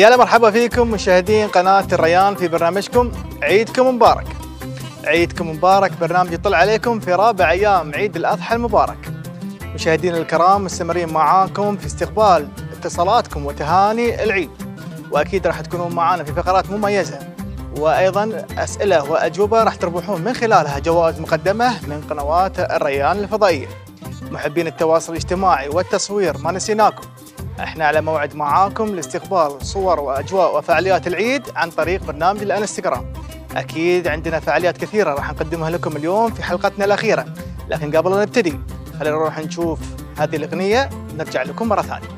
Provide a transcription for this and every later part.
يا مرحبا فيكم مشاهدين قناة الريان في برنامجكم عيدكم مبارك. عيدكم مبارك برنامج يطلع عليكم في رابع أيام عيد الأضحى المبارك. مشاهدينا الكرام مستمرين معاكم في استقبال اتصالاتكم وتهاني العيد. وأكيد راح تكونون معنا في فقرات مميزة وأيضا أسئلة وأجوبة راح تربحون من خلالها جوائز مقدمة من قنوات الريان الفضائية. محبين التواصل الاجتماعي والتصوير ما نسيناكم إحنا على موعد معاكم لاستقبال صور وأجواء وفعاليات العيد عن طريق برنامج الانستغرام. أكيد عندنا فعاليات كثيرة راح نقدمها لكم اليوم في حلقتنا الأخيرة لكن قبل لا نبتدي خلينا نروح نشوف هذه الأغنية نرجع لكم مرة ثانية.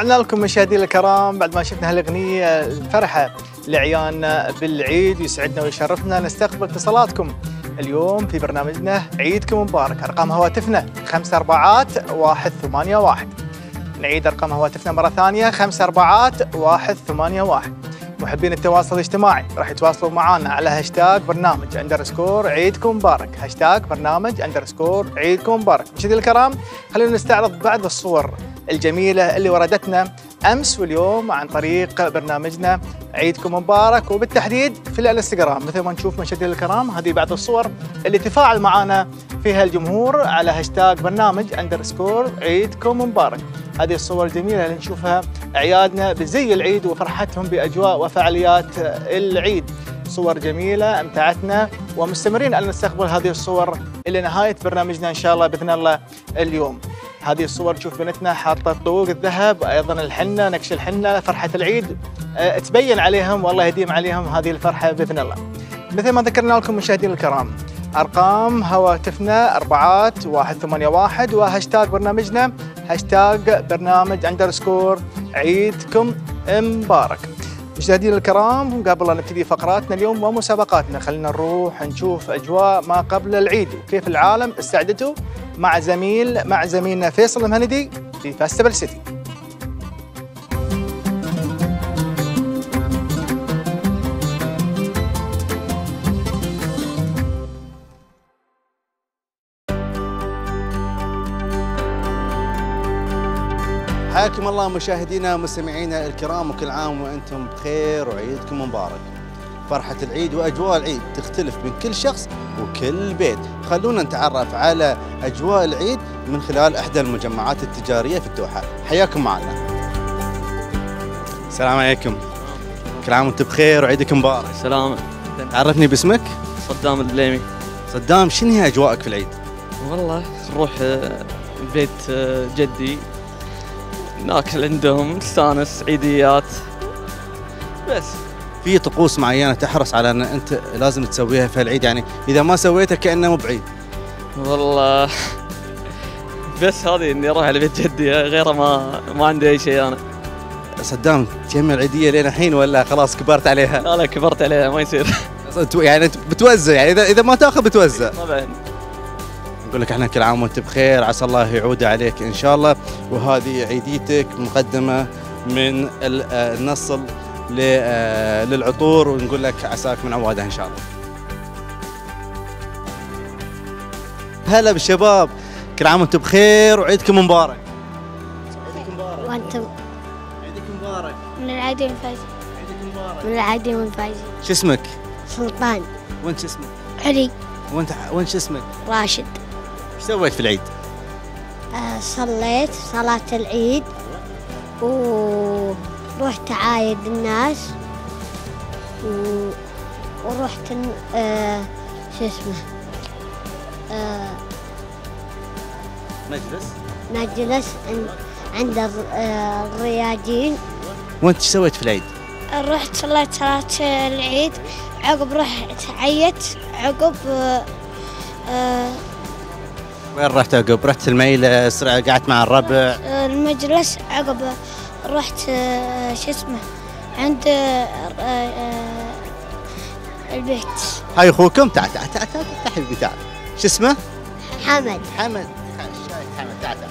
رجعنا لكم مشاهدينا الكرام بعد ما شفنا هالاغنية الفرحة لعيالنا بالعيد يسعدنا ويشرفنا. نستقبل اتصالاتكم اليوم في برنامجنا عيدكم مبارك. أرقام هواتفنا 5 4 1 8 1 نعيد أرقام هواتفنا مرة ثانية 5 4 1 8 1 محبين التواصل الاجتماعي راح يتواصلوا معنا على هاشتاج برنامج underscore عيدكم مبارك. هاشتاج برنامج underscore عيدكم مبارك. مشاهدينا الكرام خلينا نستعرض بعض الصور. الجميلة اللي وردتنا أمس واليوم عن طريق برنامجنا عيدكم مبارك. وبالتحديد في الانستغرام مثل ما نشوف مشاهدينا الكرام هذه بعض الصور اللي تفاعل معنا فيها الجمهور على هاشتاج برنامج أندرسكور عيدكم مبارك. هذه الصور الجميلة اللي نشوفها اعيادنا بزي العيد وفرحتهم بأجواء وفعاليات العيد. صور جميلة أمتعتنا ومستمرين أن نستقبل هذه الصور إلى نهاية برنامجنا إن شاء الله بإذن الله اليوم. هذه الصور تشوف بنتنا حاطة طوق الذهب أيضا الحنة نكش الحنة فرحة العيد أه، تبين عليهم والله يديم عليهم هذه الفرحة بإذن الله. مثل ما ذكرنا لكم مشاهدينا الكرام أرقام هواتفنا أربعات واحد ثمانية واحد وهاشتاج برنامجنا هاشتاج برنامج underscore عيدكم مبارك. مشاهدينا الكرام قبل لا نبتدي فقراتنا اليوم ومسابقاتنا خلينا نروح نشوف أجواء ما قبل العيد وكيف العالم استعدتوا مع زميل مع زميلنا فيصل المهندي في فاستبل سيتي حياكم الله مشاهدينا ومستمعينا الكرام وكل عام وأنتم بخير وعيدكم مبارك. فرحة العيد وأجواء العيد تختلف من كل شخص وكل بيت، خلونا نتعرف على أجواء العيد من خلال إحدى المجمعات التجارية في الدوحة. حياكم معنا. السلام عليكم. كل عام وانت بخير وعيدك مبارك. سلام عرفني باسمك؟ صدام الدليمي صدام شنو هي أجواءك في العيد؟ والله نروح آه، بيت آه، جدي ناكل عندهم نستانس عيديات بس في طقوس معينة تحرص على أن أنت لازم تسويها في العيد يعني إذا ما سويتها كأنه مو بعيد. والله بس هذه إني أروح على بيت جدي غيره ما ما عندي أي شيء أنا. صدام تجمع العيدية لين الحين ولا خلاص كبرت عليها؟ لا لا كبرت عليها ما يصير. يعني بتوزع يعني اذا إذا ما تأخذ بتوزع. طبعا نقول لك إحنا كل عام وأنت بخير عسى الله يعود عليك إن شاء الله. وهذه عيديتك مقدمة من آه، النصل للعطور ونقول لك عساك من عوادها إن شاء الله. هلا بالشباب كل عام وأنتم بخير وعيدكم مبارك. عيدكم مبارك. وأنتم؟ عيدكم مبارك. من العادي والفايزين عيدكم مبارك. من العادي والفايزين شو اسمك؟ سلطان. وانت شو اسمك؟ علي. وانت وانت شو اسمك؟ راشد. إيش سويت في العيد؟ آه صليت صلاة العيد ورحت عايد الناس و... ورحت آه شو اسمه؟ آه مجلس؟ نجلس عند آه الرياجين وانت إيش سويت في العيد؟ رحت صليت صلاة العيد. عقب رحت عيدت. عقب آه آه وين رحت عقب؟ رحت الميلس قعدت مع الربع؟ المجلس عقب رحت آه، شو اسمه عند آه، آه، البيت هاي اخوكم تعال تعال تعال تعال تعال حبيبي تعال شو اسمه؟ حمد حمد حمد تعال تعال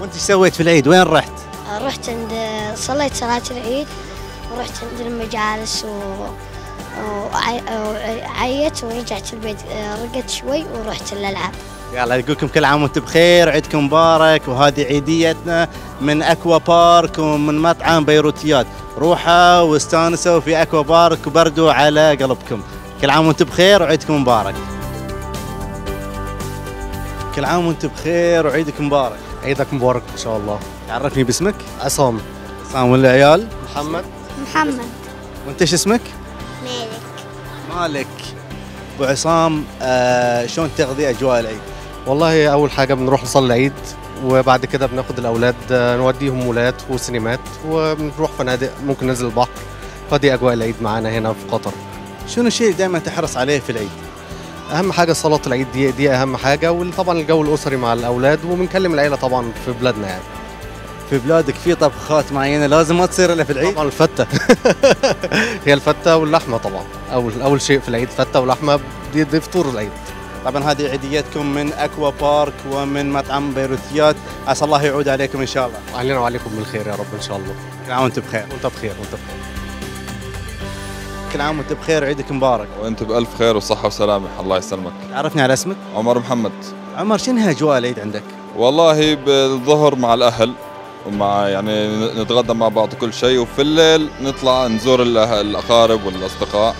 وانت إيش سويت في العيد؟ وين رحت؟ رحت عند صليت صلاة العيد ورحت عند المجالس و وعي- وعيت ورجعت البيت رقدت شوي ورحت الألعاب يلا يقولكم كل عام وأنتم بخير عيدكم مبارك وهذه عيديتنا من أكوا بارك ومن مطعم بيروتيات. روحوا واستانسوا في أكوا بارك وبردوا على قلبكم. كل عام وأنتم بخير وعيدكم مبارك. كل عام وأنتم بخير وعيدكم مبارك. عيدك مبارك إن شاء الله. عرفني باسمك؟ عصام. سام والعيال محمد. محمد. وانت شو اسمك؟ مالك. مالك. أبو عصام آه شلون تقضي أجواء العيد؟ والله أول حاجة بنروح نصلي العيد وبعد كده بناخد الأولاد نوديهم مولات وسينمات وبنروح فنادق ممكن ننزل البحر. فدي أجواء العيد معانا هنا في قطر. شنو الشيء دائما تحرص عليه في العيد؟ أهم حاجة صلاة العيد دي دي أهم حاجة وطبعا الجو الأسري مع الأولاد وبنكلم العيلة طبعا في بلادنا يعني. في بلادك في طبخات معينة لازم ما تصير إلا في العيد؟ طبعا الفتة. هي الفتة واللحمة طبعا. أول أول شيء في العيد فتة ولحمة دي, دي فطور العيد. طبعا هذه عيديتكم من أكوا بارك ومن مطعم بيروتيات عسى الله يعود عليكم إن شاء الله. علينا وعليكم بالخير يا رب إن شاء الله. كل عام وأنتم بخير. وأنت بخير وأنت بخير. كل عام وأنتم بخير وعيدك مبارك. وأنت بألف خير وصحة وسلامة. الله يسلمك. عرفني على اسمك؟ عمر محمد. عمر شنو اجواء العيد عندك؟ والله بالظهر مع الأهل ومع يعني نتغدى مع بعض كل شيء وفي الليل نطلع نزور الأقارب والأصدقاء.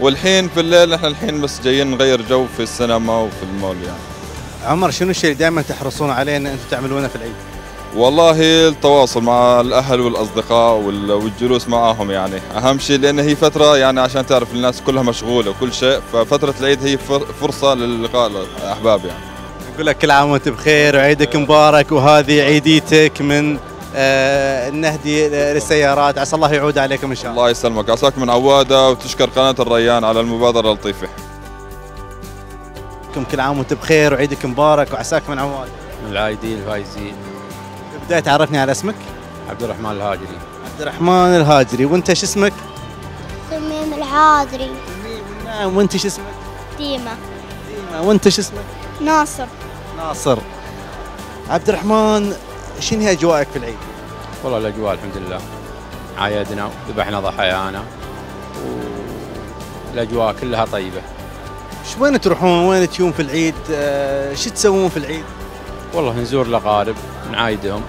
والحين في الليل إحنا الحين بس جايين نغير جو في السينما وفي المول يعني. عمر شنو الشيء اللي دائما تحرصون عليه إن أنتم تعملونه في العيد؟ والله التواصل مع الأهل والأصدقاء وال- والجلوس معاهم يعني. أهم شيء لأن هي فترة يعني عشان تعرف الناس كلها مشغولة وكل شيء ففترة العيد هي فر- فرصة للقاء الأحباب يعني. نقول لك كل عام وأنت بخير وعيدك مبارك وهذه عيديتك من النهدي للسيارات. عسى الله يعود عليكم إن شاء الله. الله يسلمك. عساك من عوادة وتشكر قناة الريان على المبادرة اللطيفة. كل عام وانت بخير وعيدك مبارك وعساك من عواد من العايدين الفايزين في البدايه تعرفني على اسمك؟ عبد الرحمن الهاجري. عبد الرحمن الهاجري. وانت شو اسمك؟ الحاضري نعم وانت شو اسمك؟ ديما. ديما. وانت شو اسمك؟ ناصر. ناصر. عبد الرحمن شنو هي اجواءك في العيد؟ والله الاجواء الحمد لله عايدنا وذبحنا ضحايانا والاجواء كلها طيبة ش وين تروحون؟ وين تيون في العيد؟ آه، شو تسوون في العيد؟ والله نزور الأقارب نعايدهم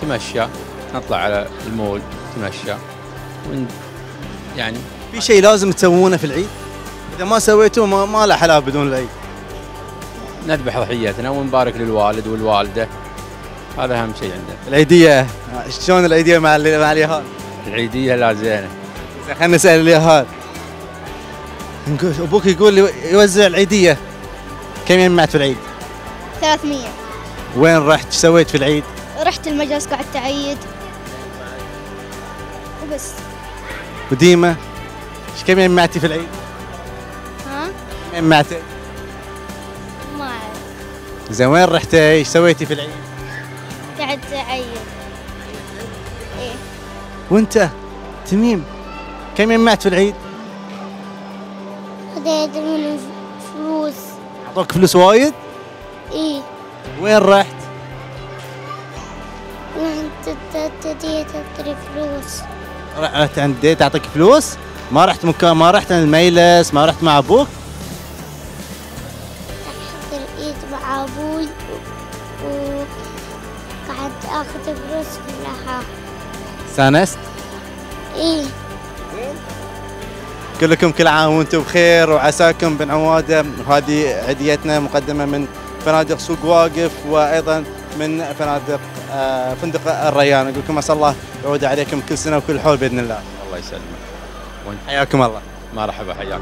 تمشى نطلع على المول تمشى ون يعني في شيء لازم تسوونه في العيد؟ إذا ما سويتوه ما, ما له حلاوة بدون العيد. نذبح ضحيتنا ونبارك للوالد والوالدة هذا أهم شيء عندنا العيديه شلون العيديه مع ال- مع اليهال؟ العيديه لا زينة خلينا نسأل اليهال. نقول أبوك يقول لي يوزع العيديه كم يجمعت في العيد؟ 300 وين رحت؟ إيش سويت في العيد؟ رحت المجلس قعدت أعيد وبس وديما إيش كم جمعتي في العيد؟ ها كم جمعتي؟ ما أعرف زين وين رحتي؟ إيش سويتي في العيد؟ قعدت أعيد إيه وانت تميم كم جمعت في العيد؟ خذيت من فلوس أعطوك فلوس وايد؟ إيه وين رحت؟ وأنت تديت أشتري فلوس رحت عند ديت تعطيك فلوس؟ ما رحت مكان ما رحت عند الميلس ما رحت مع أبوك؟ رحت العيد مع أبوي أخذ فلوس كلها استانست؟ إيه. أقول لكم كل عام وأنتم بخير وعساكم بن عواده وهذه عيديتنا مقدمة من فنادق سوق واقف وأيضا من فنادق آه، فندق الريان. أقول لكم عسى الله يعود عليكم كل سنة وكل حول بإذن الله. الله يسلمك. حياكم الله. مرحبا حياك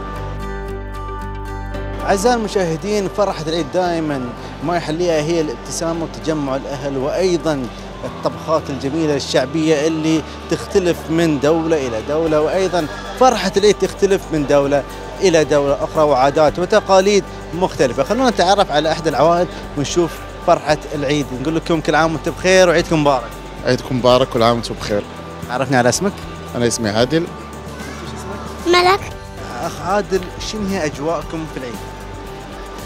أعزائي المشاهدين فرحة العيد دائما ما يحليها هي الابتسامة وتجمع الأهل وأيضا الطبخات الجميلة الشعبية اللي تختلف من دولة إلى دولة وأيضا فرحة العيد تختلف من دولة إلى دولة أخرى وعادات وتقاليد مختلفة. خلونا نتعرف على أحد العوائل ونشوف فرحة العيد. نقول لكم كل عام وأنتم بخير وعيدكم مبارك. عيدكم مبارك كل عام وأنتم بخير. عرفني على اسمك؟ أنا اسمي عادل. ملك. أخ عادل شنو هي أجواءكم في العيد؟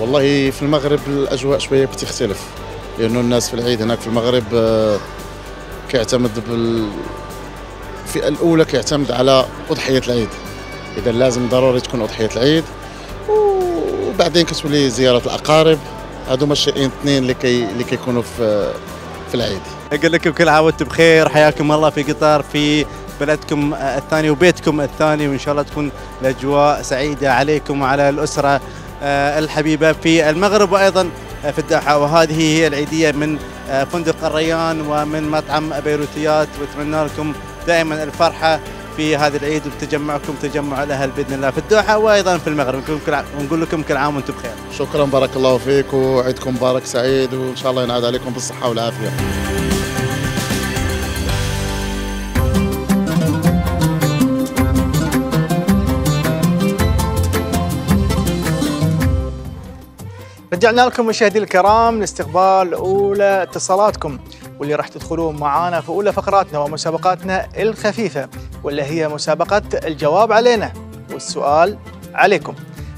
والله في المغرب الأجواء شوية بتختلف لأنه الناس في العيد هناك في المغرب آه، كيعتمد بال في الأولى كيعتمد على أضحية العيد. إذا لازم ضروري تكون أضحية العيد وبعدين كتولي زيارة الأقارب. هذوما الشيئين اثنين اللي كي اللي كيكونوا في في العيد. أقول لكم كل عام وأنتم بخير حياكم الله في قطر في بلدكم الثاني وبيتكم الثاني وإن شاء الله تكون الأجواء سعيدة عليكم وعلى الأسرة. آه، الحبيبة في المغرب وأيضا آه، في الدوحه وهذه هي العيدية من آه، فندق الريان ومن مطعم بيروتيات. وأتمنى لكم دائما الفرحة في هذا العيد وتجمعكم تجمع الأهل بإذن الله في الدوحه وأيضا في المغرب. ونقول لكم كل عام وأنتم بخير. شكرا بارك الله فيك وعيدكم مبارك سعيد وإن شاء الله ينعاد عليكم بالصحة والعافية. رجعنا لكم مشاهدينا الكرام لاستقبال أولى اتصالاتكم واللي راح تدخلون معانا في أولى فقراتنا ومسابقاتنا الخفيفة واللي هي مسابقة الجواب علينا والسؤال عليكم.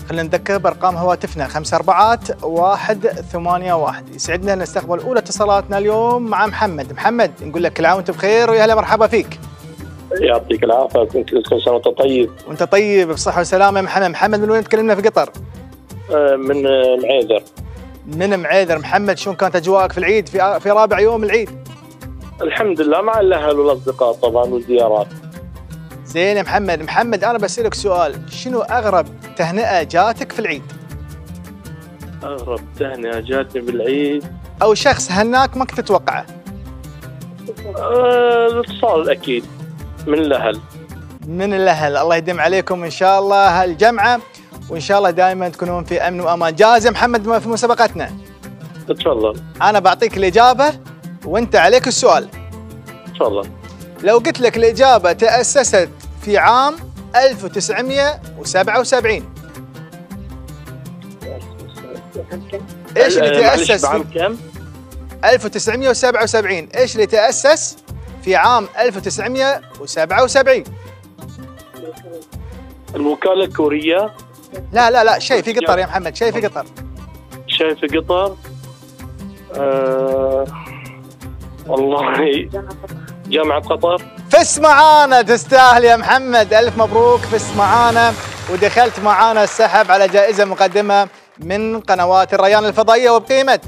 خلينا نذكر بأرقام هواتفنا 5 4 1 8 1 يسعدنا نستقبل أولى اتصالاتنا اليوم مع محمد، محمد نقول لك كل عام وأنت بخير ويا هلا مرحبا فيك. يعطيك العافية كنت كل سنه وانت طيب وأنت طيب بصحة وسلامة يا محمد، محمد من وين تكلمنا في قطر؟ آه، من آه، معيذر من معيذر محمد شلون كانت أجواءك في العيد؟ في في رابع يوم العيد؟ الحمد لله مع الأهل والأصدقاء طبعا والزيارات. زين يا محمد. محمد أنا بسألك سؤال. شنو أغرب تهنئة جاتك في العيد؟ أغرب تهنئة جاتني بالعيد أو شخص هناك ما كنت تتوقعه؟ آه، الاتصال الاكيد من الأهل. من الأهل. الله يديم عليكم إن شاء الله. هالجمعة وإن شاء الله دائما تكونون في أمن وأمان. جاهز يا محمد في مسابقتنا؟ تفضل أنا بعطيك الإجابة وأنت عليك السؤال. تفضل لو قلت لك الإجابة تأسست في عام 1977 إيش اللي آه، تأسس بعام في كم؟ 1977 إيش اللي تأسس في عام 1977 الوكاله الكوريه لا لا لا شيء في قطر يا محمد شيء في قطر. شيء في قطر؟ آه والله جامعة قطر. فس معانا تستاهل يا محمد ألف مبروك فس معانا ودخلت معانا السحب على جائزة مقدمة من قنوات الريان الفضائية وبقيمة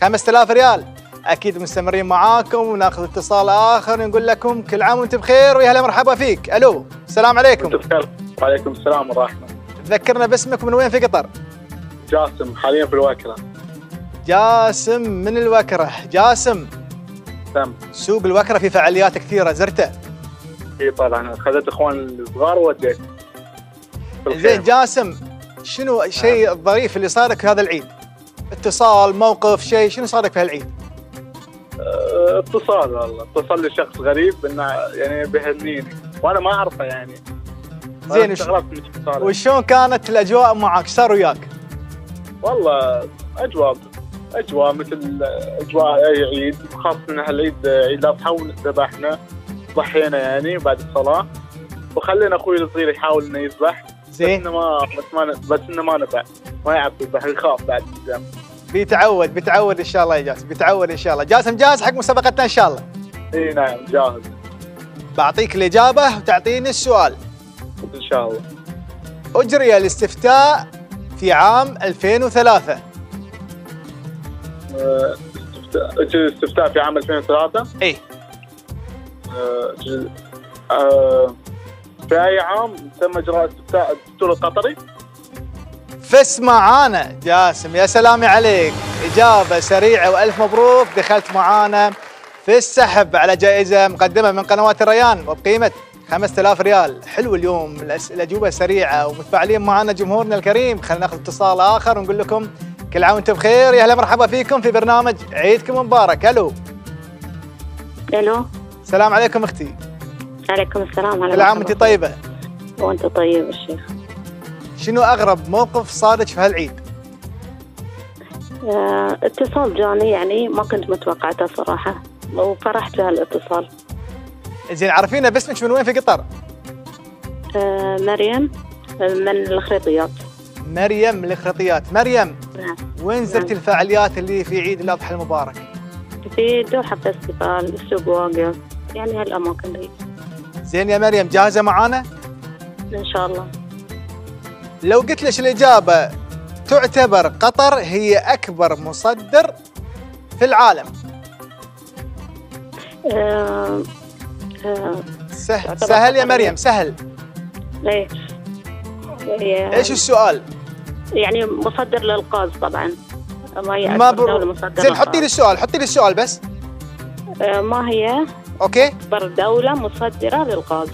5000 ريال. أكيد مستمرين معاكم وناخذ اتصال آخر نقول لكم كل عام وأنت بخير ويا هلا مرحبا فيك. ألو السلام عليكم. وعليكم السلام ورحمة ذكرنا باسمك من وين في قطر؟ جاسم حاليا في الواكرة. جاسم من الوكرة جاسم. تم. سوق الوكرة في فعاليات كثيرة زرته. إي طبعا أخذت إخوان الصغار ووديت. زين جاسم شنو الشيء الظريف اللي صار لك هذا العيد؟ اتصال موقف شيء شنو صار لك في هالعيد؟ آه، اتصال والله. اتصل لي شخص غريب إنه يعني بيهنيني وأنا ما أعرفه يعني. زين وشلون كانت الأجواء معك؟ صار وياك؟ والله أجواء أجواء مثل أجواء أي عيد خاصة إن هالعيد عيد الاضحى وذبحنا ضحينا يعني بعد الصلاة. وخلينا أخوي الصغير يحاول إنه يذبح زين. بس إنه ما بس ما بس إنه ما نفع ما يعرف يذبح يخاف بعد قدام بيتعود بيتعود إن شاء الله يا جاسم بيتعود إن شاء الله. جاسم جاهز حق مسابقتنا إن شاء الله؟ إي نعم جاهز. بعطيك الإجابة وتعطيني السؤال. إن شاء الله. أجري الاستفتاء في عام 2003 آه، استفتاء اجى استفتاء في عام 2003 إي. آه، آه، في أي عام تم إجراء استفتاء الدستور القطري؟ فس معانا جاسم يا سلام عليك. إجابة سريعة وألف مبروك. دخلت معانا في السحب على جائزة مقدمة من قنوات الريان. وبقيمة 5000 ريال. حلو اليوم. الأجوبة سريعة ومتفاعلين معنا جمهورنا الكريم. خلينا ناخذ اتصال آخر ونقول لكم كل عام وأنتم بخير. يا هلا مرحبا فيكم في برنامج عيدكم مبارك. ألو. ألو. السلام عليكم أختي. عليكم السلام. كل عام وانت طيبة؟ وانت طيب الشيخ. شنو أغرب موقف صادك في هالعيد؟ آه، اتصال جاني يعني ما كنت متوقعته صراحة. وفرحت بهالاتصال. زين عرفينا باسمك من وين في قطر؟ آه، مريم آه، من الخريطيات مريم من الخريطيات مريم نعم. وين زرت الفعاليات اللي في عيد الأضحى المبارك؟ في دوحة فيستيفال السوق واقف يعني هالأماكن دي. زين يا مريم جاهزة معانا؟ إن شاء الله. لو قلت لك الإجابة تعتبر قطر هي أكبر مصدر في العالم. آه، سهل. سهل يا مريم سهل. هي- إيش السؤال؟ يعني مصدر للغاز طبعا. ما هي ما بر- زين حطي لي. السؤال حطي لي السؤال بس. آه، ما هي؟ أوكي؟ أكبر دولة مصدرة للغاز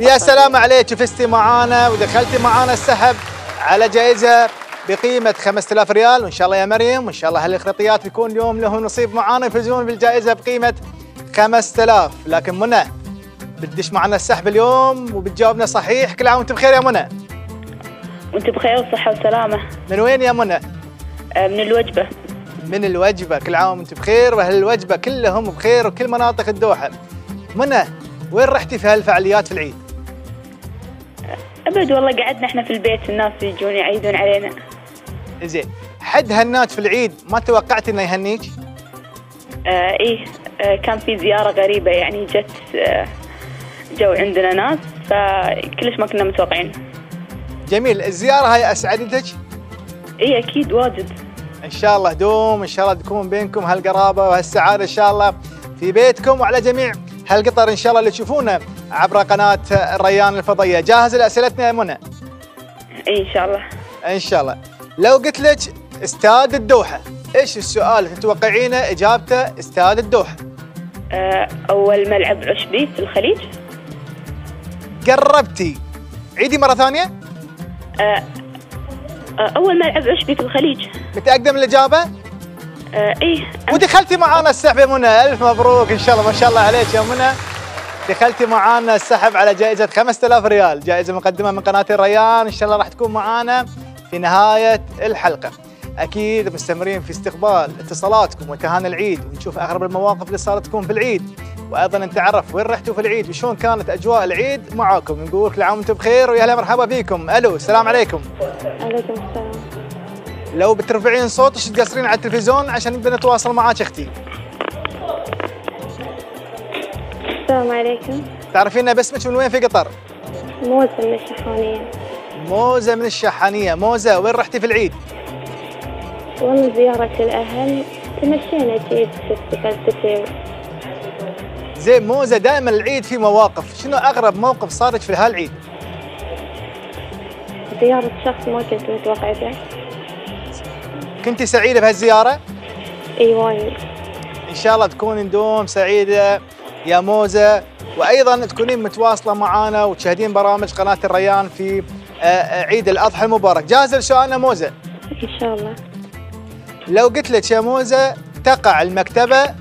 يا سلام عليك فزتي معانا ودخلتي معانا السحب على جائزة بقيمة 5000 ريال. وإن شاء الله يا مريم وإن شاء الله هالخريطيات يكون اليوم له نصيب معانا يفوزون بالجائزة بقيمة 5000 لكن منى بتدش معنا السحب اليوم وبتجاوبنا صحيح. كل عام وانت بخير يا منى. وانت بخير وصحة وسلامة. من وين يا منى؟ آه، من الوجبة. من الوجبة. كل عام وانت بخير وأهل الوجبة كلهم بخير وكل مناطق الدوحة. منى وين رحتي في هالفعاليات في العيد؟ أبد والله قعدنا إحنا في البيت الناس يجون يعيدون علينا. زين. حد هناك في العيد ما توقعت إنه يهنيك؟ آه إيه آه كان في زيارة غريبة يعني جت آه جو عندنا ناس فكلش ما كنا متوقعين. جميل الزيارة هاي أسعدتك؟ إيه أكيد واجد. إن شاء الله دوم إن شاء الله تكون بينكم هالقرابة وهالسعادة إن شاء الله في بيتكم وعلى جميع هالقطر إن شاء الله اللي تشوفونه عبر قناة الريان الفضية جاهز لأسئلتنا يا منى؟ إيه إن شاء الله. إن شاء الله. لو قلت لك استاد الدوحة إيش السؤال؟ تتوقعينه إجابته استاد الدوحة؟ آه أول ملعب عشبي في الخليج؟ قربتي. عيدي مرة ثانية؟ آه آه أول ملعب عشبي في الخليج؟ متأكدة من الإجابة؟ آه إيه. ودخلتي معانا السحب يا منى. ألف مبروك. إن شاء الله ما شاء الله عليك يا منى. دخلتي معانا السحب على جائزة 5000 ريال. جائزة مقدمة من قناة الريان. إن شاء الله راح تكون معانا في نهاية الحلقة. أكيد مستمرين في استقبال اتصالاتكم وتهاني العيد ونشوف أغرب المواقف اللي صارت تكون في العيد. وأيضا نتعرف وين رحتوا في العيد وشلون كانت أجواء العيد معاكم. نقول كل عام وأنتم بخير ويا هلا مرحبا فيكم ألو السلام عليكم. عليكم السلام. لو بترفعين صوتك تقصرين على التلفزيون؟ عشان نقدر نتواصل معاك أختي. السلام عليكم. تعرفين باسمك من وين في قطر؟ موزة من الشحانية موزة من الشحانيه موزة وين رحتي في العيد؟ والله زيارة الأهل. تمشينا جيد في زين موزه دائما العيد في مواقف. شنو أغرب موقف صارت في هالعيد؟ زيارة شخص ما كنت متوقعته كنتي سعيدة بهالزيارة؟ إي وايد. إن شاء الله تكون دوم سعيدة يا موزة. وأيضا تكونين متواصلة معنا وتشاهدين برامج قناة الريان في آه، آه، عيد الأضحى المبارك. جاهزه لسؤالنا موزة؟ إن شاء الله. لو قلت لك يا موزة تقع المكتبة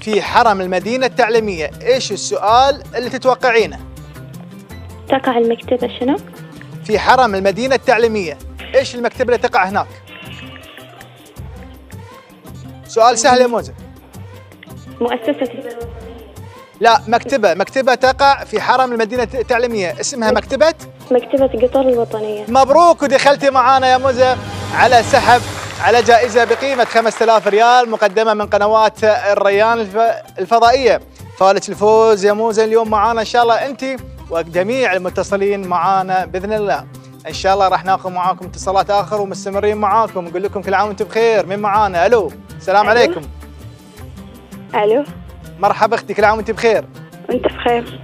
في حرم المدينة التعليمية إيش السؤال اللي تتوقعينه؟ تقع المكتبة شنو؟ في حرم المدينة التعليمية. إيش المكتبة اللي تقع هناك؟ سؤال سهل يا موزة. مؤسسة لا مكتبة. مكتبة تقع في حرم المدينة التعليمية. اسمها مكتبة؟ مكتبة قطر الوطنية. مبروك ودخلتي معانا يا موزة على سحب على جائزة بقيمة 5000 ريال مقدمة من قنوات الريان الف- الفضائية. فالك الفوز يا موزة اليوم معانا إن شاء الله أنت وجميع المتصلين معانا بإذن الله. إن شاء الله راح ناخذ معاكم اتصالات آخر ومستمرين معاكم. نقول لكم كل عام وأنتم بخير. من معانا؟ ألو السلام ألو. عليكم. ألو. مرحبا أختي كل عام وأنت بخير؟ وأنت بخير.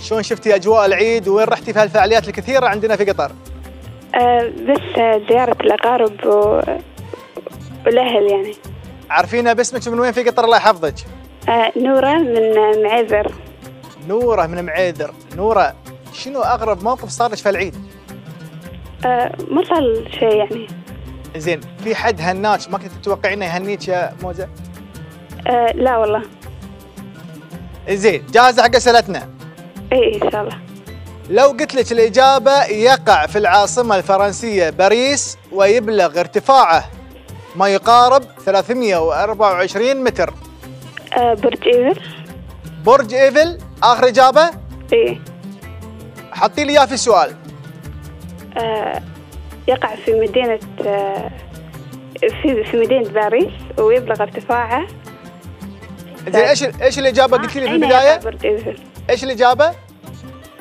شلون شفتي أجواء العيد؟ وين رحتي في هالفعاليات الكثيرة عندنا في قطر؟ آه بس زيارة الأقارب و... والأهل يعني. عارفين باسمك من وين في قطر؟ الله يحفظك. آه نورة من معذر نورة من معيذر. نورة شنو أغرب موقف صار لك في العيد؟ آه ما صار شيء يعني. زين في حد هناك ما كنت تتوقعينه يهنيك يا موزة؟ آه لا والله. زين جاهزة حق أسئلتنا. اي إن شاء الله. لو قلت لك الإجابة يقع في العاصمة الفرنسية باريس ويبلغ ارتفاعه. ما يقارب 324 متر. آه برج إيفل. برج إيفل آخر إجابة؟ اي حطي لي إياه في السؤال. آه يقع في مدينة آه في في مدينة باريس ويبلغ ارتفاعه. زين إيش إيش الإجابة قلت لي في البداية؟ برج إيفل؟ إيش الإجابة؟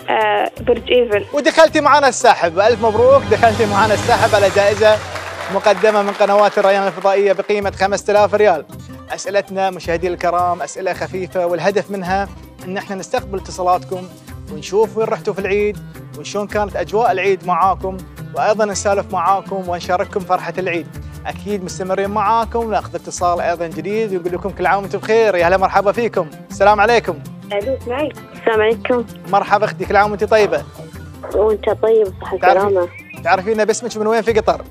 آه برج إيفل. ودخلتي معنا السحب. ألف مبروك دخلتي معنا السحب على جائزة مقدمة من قنوات الريان الفضائية بقيمة 5000 ريال. أسئلتنا مشاهدينا الكرام أسئلة خفيفة والهدف منها أن إحنا نستقبل اتصالاتكم ونشوف وين رحتوا في العيد وشلون كانت أجواء العيد معاكم وأيضا نسولف معاكم ونشارككم فرحة العيد. أكيد مستمرين معاكم نأخذ اتصال أيضا جديد ونقول لكم كل عام وأنتم بخير. يا هلا مرحبا فيكم. السلام عليكم. السلام عليكم. مرحبا أختي كل عام وأنت طيبة؟ وأنت طيب صحة تعرفي- السلامة تعرفين باسمك من وين في قطر؟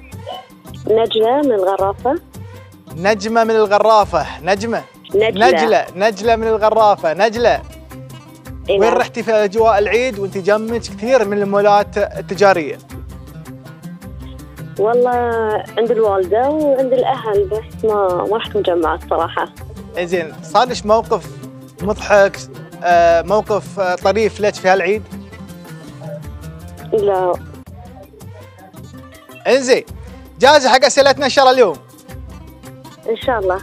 نجلة من الغرافة. نجمة من الغرافة. نجمة. نجلة. نجلة. نجلة من الغرافة. نجلة. إيه وين نعم. رحتي في أجواء العيد؟ وأنت جنبك كثير من المولات التجارية. والله عند الوالدة وعند الأهل بس ما ما رحت مجمعات صراحة. زين صار لك موقف مضحك آه، موقف آه، طريف لك في هالعيد؟ لا. إنزين جاهزة حق أسئلتنا إن شاء الله اليوم؟ إن شاء الله.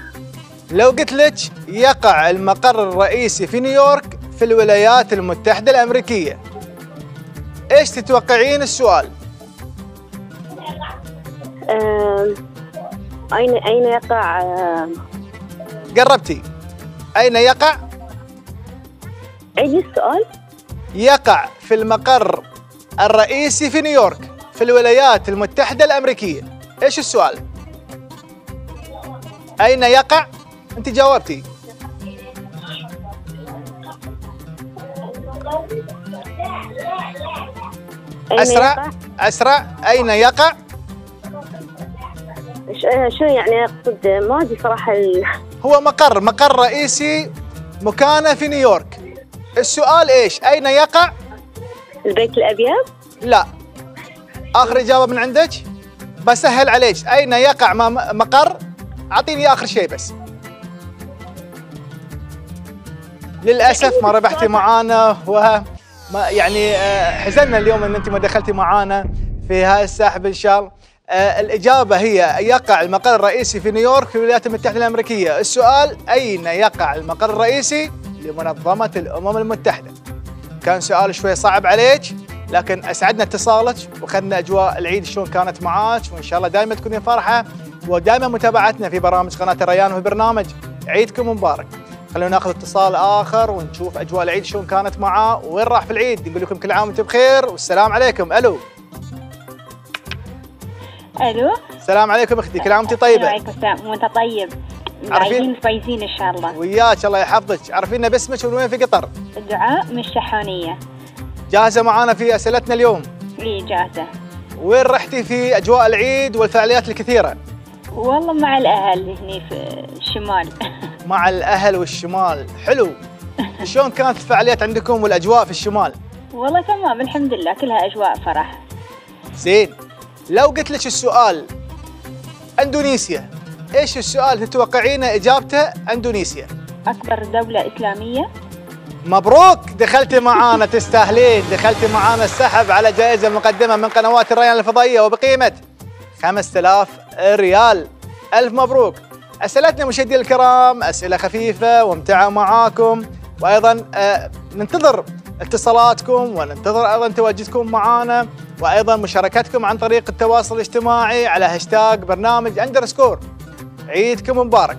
لو قلت لك يقع المقر الرئيسي في نيويورك في الولايات المتحدة الأمريكية إيش تتوقعين السؤال؟ أين أين يقع؟ قربتي. أين يقع؟ عيدي السؤال يقع في المقر الرئيسي في نيويورك في الولايات المتحدة الأمريكية. إيش السؤال؟ أين يقع؟ أنت جاوبتي يقع؟ أسرع أين يقع؟ ش- آه، شنو يعني أقصد ما أدري صراحة ال- هو مقر مقر رئيسي مكانه في نيويورك السؤال إيش؟ أين يقع؟ البيت الأبيض لا آخر إجابة من عندك؟ بسهل عليك. أين يقع مقر؟ أعطيني آخر شيء بس. للأسف ما ربحتي معانا و يعني آه، حزنا اليوم إن أنت ما دخلتي معانا في هاي الساحب إن شاء الله. آه، الإجابة هي يقع المقر الرئيسي في نيويورك في الولايات المتحدة الأمريكية. السؤال أين يقع المقر الرئيسي لمنظمة الأمم المتحدة؟ كان سؤال شوي صعب عليك. لكن أسعدنا اتصالك وخذنا أجواء العيد شلون كانت معاك وإن شاء الله دائما تكونين فرحة ودائما متابعتنا في برامج قناة الريان وفي برنامج عيدكم مبارك. خلونا نأخذ اتصال آخر ونشوف أجواء العيد شلون كانت معاه وين راح في العيد. نقول لكم كل عام وأنتم بخير والسلام عليكم. ألو. ألو. السلام عليكم أختي كل عام وانت طيبة؟ وعليكم السلام. وانت طيب. عارفين- عايزين كويسين إن شاء الله. وياك الله يحفظك. عرفينا باسمك ومن وين في قطر؟ دعاء من الشحونيه جاهزة معانا في أسئلتنا اليوم؟ اي جاهزة. وين رحتي في أجواء العيد والفعاليات الكثيرة؟ والله مع الأهل هني في الشمال. مع الأهل والشمال. حلو. شلون كانت الفعاليات عندكم والأجواء في الشمال؟ والله تمام الحمد لله كلها أجواء فرح. زين. لو قلت لك السؤال إندونيسيا إيش السؤال تتوقعين إجابته إندونيسيا؟ أكبر دولة إسلامية؟ مبروك. دخلتي معانا تستاهلين. دخلتي معانا السحب على جائزة مقدمة من قنوات الريان الفضائية وبقيمة 5000 ريال. ألف مبروك. أسئلتنا مشاهدينا الكرام أسئلة خفيفة وممتعة معاكم. وأيضا آه، ننتظر اتصالاتكم وننتظر أيضا تواجدكم معنا وأيضا مشاركتكم عن طريق التواصل الاجتماعي على هاشتاج برنامج underscore. عيدكم مبارك.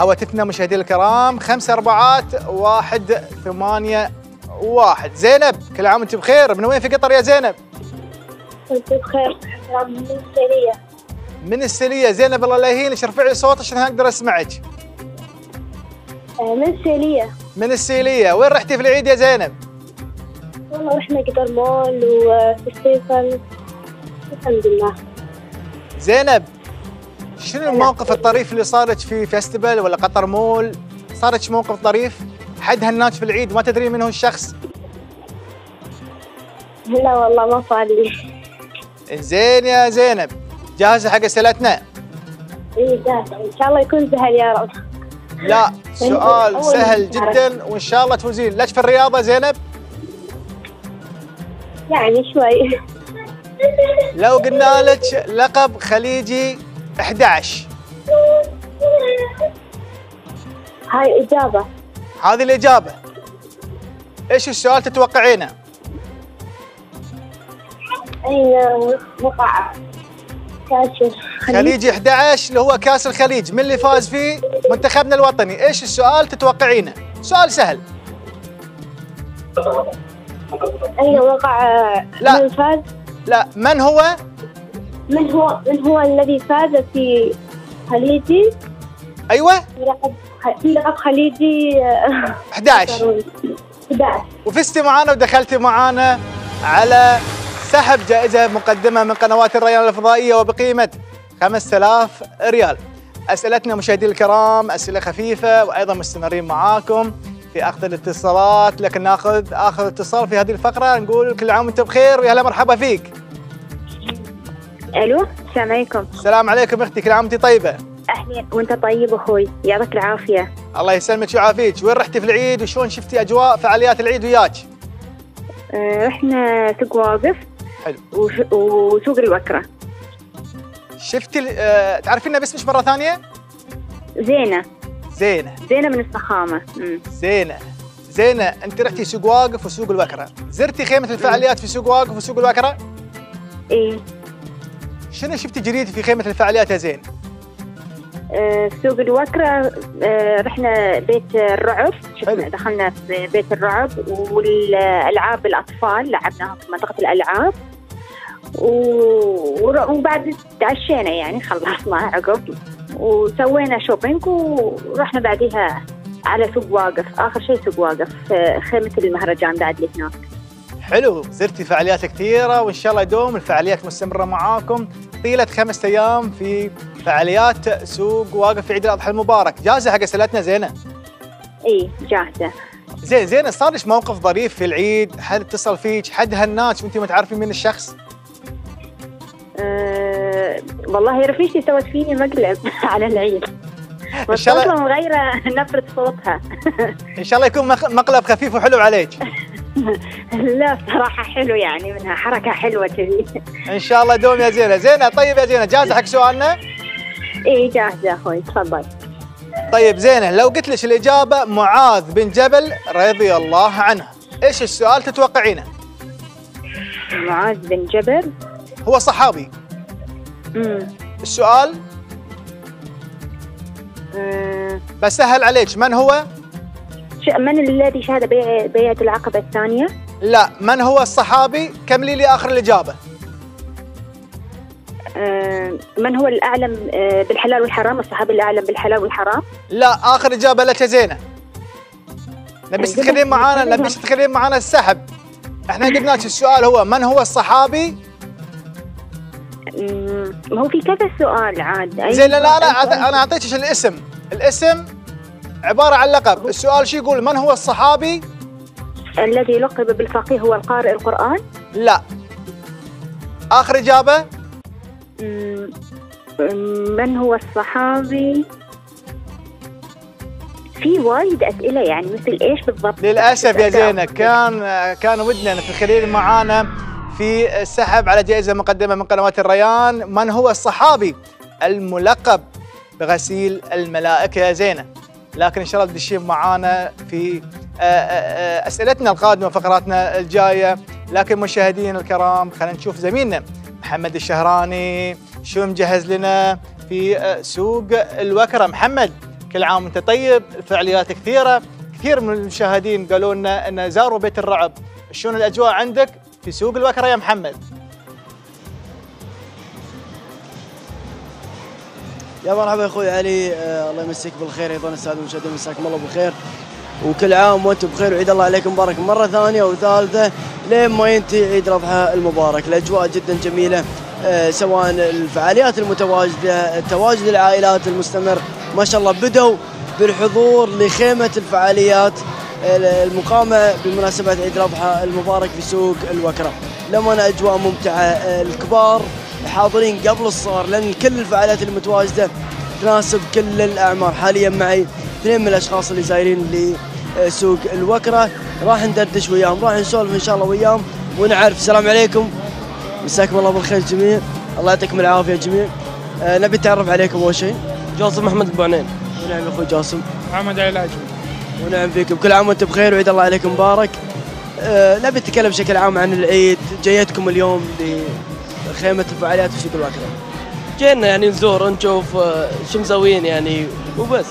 هواتفنا مشاهدينا الكرام خمسة أربعات واحد ثمانية واحد. زينب كل عام وانت بخير. من وين في قطر يا زينب؟ كنت بخير. من السرية من السيلية زينب الله لا يهينك. ارفعي صوتك عشان أقدر أسمعك. من السرية من السيلية وين رحتي في العيد يا زينب؟ والله رحنا قطر مول وفستيفل الحمد لله. زينب شنو الموقف الطريف اللي صار لك في فيستيفال ولا قطر مول؟ صار لك موقف طريف؟ حد هناك في العيد ما تدري من هو الشخص؟ لا والله ما صار لي زين يا زينب. جاهزة حق اسئلتنا اي جاهزة إن شاء الله يكون سهل يا رب. لا سؤال سهل. جدا وإن شاء الله تفوزين. لك في الرياضة زينب؟ يعني شوي. لو قلنا لك لقب خليجي 11 هاي إجابة. هذه الإجابة. إيش السؤال تتوقعينه؟ أين وقع. كاشف خليجي 11 اللي هو كاس الخليج. من اللي فاز فيه منتخبنا الوطني؟ إيش السؤال تتوقعينه؟ سؤال سهل. أين وقع. لا. من فاز؟ لا. من هو؟ من هو من هو الذي فاز في خليجي؟ أيوة. في لقب خليجي آه، 11 11 وفزتي معانا ودخلتي معانا على سحب جائزة مقدمة من قنوات الريان الفضائية وبقيمة 5000 ريال. أسئلتنا مشاهدينا الكرام أسئلة خفيفة وأيضا مستمرين معاكم في أخذ الاتصالات لكن ناخذ آخر اتصال في هذه الفقرة. نقول كل عام وأنت بخير ويا هلا مرحبا فيك. ألو السلام عليكم. السلام عليكم أختي كل عام وأنت طيبة؟ أهلين وأنت طيب أخوي؟ يعطيك العافية. الله يسلمك ويعافيك وين رحتي في العيد؟ وشلون شفتي أجواء فعاليات العيد وياك؟ آه، رحنا سوق واقف. حلو. وش- وسوق الوكرة. شفتي آه، تعرفينا باسمك مرة ثانية؟ زينة. زينة. زينة من الصخامه مم. زينة. زينة أنت رحتي سوق واقف وسوق الوكرة. زرتي خيمة الفعاليات في سوق واقف وسوق الوكرة؟ إيه. شنو شفتي جديد في خيمة الفعاليات يا زين؟ آه، في سوق الوكرة آه، رحنا بيت الرعب شفنا دخلنا في بيت الرعب والألعاب الأطفال لعبناها في منطقة الألعاب. وبعد تعشينا يعني خلصنا عقب. وسوينا شوبينج ورحنا بعديها على سوق واقف. آخر شيء سوق واقف آه، خيمة المهرجان بعد اللي هناك. حلو زرتي فعاليات كثيرة وإن شاء الله يدوم الفعاليات مستمرة معاكم. طيلة خمسة أيام في فعاليات سوق واقف في عيد الأضحى المبارك. جاهزة حق أسئلتنا زينة؟ إي جاهزة. زين زين صار لك موقف ظريف في العيد؟ حد اتصل فيك؟ حد هناك وانت ما تعرفين مين الشخص؟ أه والله رفيقتي سوت فيني مقلب على العيد. إن شاء الله مصوتة مغيرة نبرة صوتها. إن شاء الله يكون مق- مقلب خفيف وحلو عليك. لا صراحة حلو يعني منها حركة حلوة كذي. إن شاء الله دوم يا زينة. زينة طيب يا زينة جاهزة حق سؤالنا؟ إيه جاهزة أخوي تفضل. طيب زينة لو قلت لك الإجابة معاذ بن جبل رضي الله عنه إيش السؤال تتوقعينه؟ معاذ بن جبل؟ هو صحابي. امم السؤال؟ آه، بسهل عليك من هو؟ من الذي شهد بيع- بيعة العقبة الثانية؟ لا من هو الصحابي؟ كملي لي اخر الإجابة؟ آه، من هو الأعلم آه، بالحلال والحرام؟ الصحابي الأعلم بالحلال والحرام؟ لا آخر إجابة لك يا زينة. نبي تدخلين معانا نبي تدخلين معانا السحب. إحنا قلنا لك السؤال هو من هو الصحابي؟ ما هو في كذا سؤال عاد. أي زين لا لا أنا اعطيتك الاسم. الاسم عبارة عن لقب. السؤال شو يقول؟ من هو الصحابي؟ الذي لقب بالفقيه هو القارئ القرآن؟ لا. آخر إجابة؟ مم، من هو الصحابي؟ في وايد أسئلة يعني مثل إيش بالضبط؟ للأسف يا زينه كان كان ودنا انك تدخلين معانا في السحب على جائزة مقدمة من قنوات الريان. من هو الصحابي الملقب بغسيل الملائكة يا زينه لكن إن شاء الله تدشين معانا في آه، آه، آه، أسئلتنا القادمة وفقراتنا الجاية. لكن مشاهدينا الكرام خلينا نشوف زميلنا محمد الشهراني شو مجهز لنا في سوق الوكرة. محمد كل عام وأنت طيب الفعاليات كثيرة. كثير من المشاهدين قالوا لنا إن زاروا بيت الرعب. شلون الأجواء عندك في سوق الوكرة يا محمد؟ يا مرحبا يا أخوي علي. آه الله يمسيك بالخير. أيضا الساده المشاهدين مساكم الله بالخير. وكل عام وأنتم بخير وعيد الله عليكم. مبارك مرة ثانية وثالثة لين ما ينتهي عيد الاضحى المبارك. الأجواء جدا جميلة آه سواء الفعاليات المتواجدة تواجد العائلات المستمر. ما شاء الله بدوا بالحضور لخيمة الفعاليات المقامة بمناسبة عيد الاضحى المبارك في سوق الوكرة. لما أجواء ممتعة. آه، الكبار حاضرين قبل الصغار لأن كل الفعاليات المتواجدة تناسب كل الأعمار. حاليا معي اثنين من الأشخاص اللي زايرين لسوق الوكرة. راح ندردش وياهم راح نسولف إن شاء الله وياهم ونعرف. السلام عليكم. مساكم الله بالخير جميع. الله يعطيكم العافية جميع. آه نبي نتعرف عليكم أول شيء. جاسم محمد البعنين ونعم يا أخوي جاسم. محمد علي العجمي ونعم فيكم. كل عام وأنتم بخير وعيد الله عليكم مبارك. آه نبي نتكلم بشكل عام عن العيد. جيتكم اليوم لخيمه الفعاليات في سوق الوكره جينا يعني نزور نشوف آه، شو مسوين يعني وبس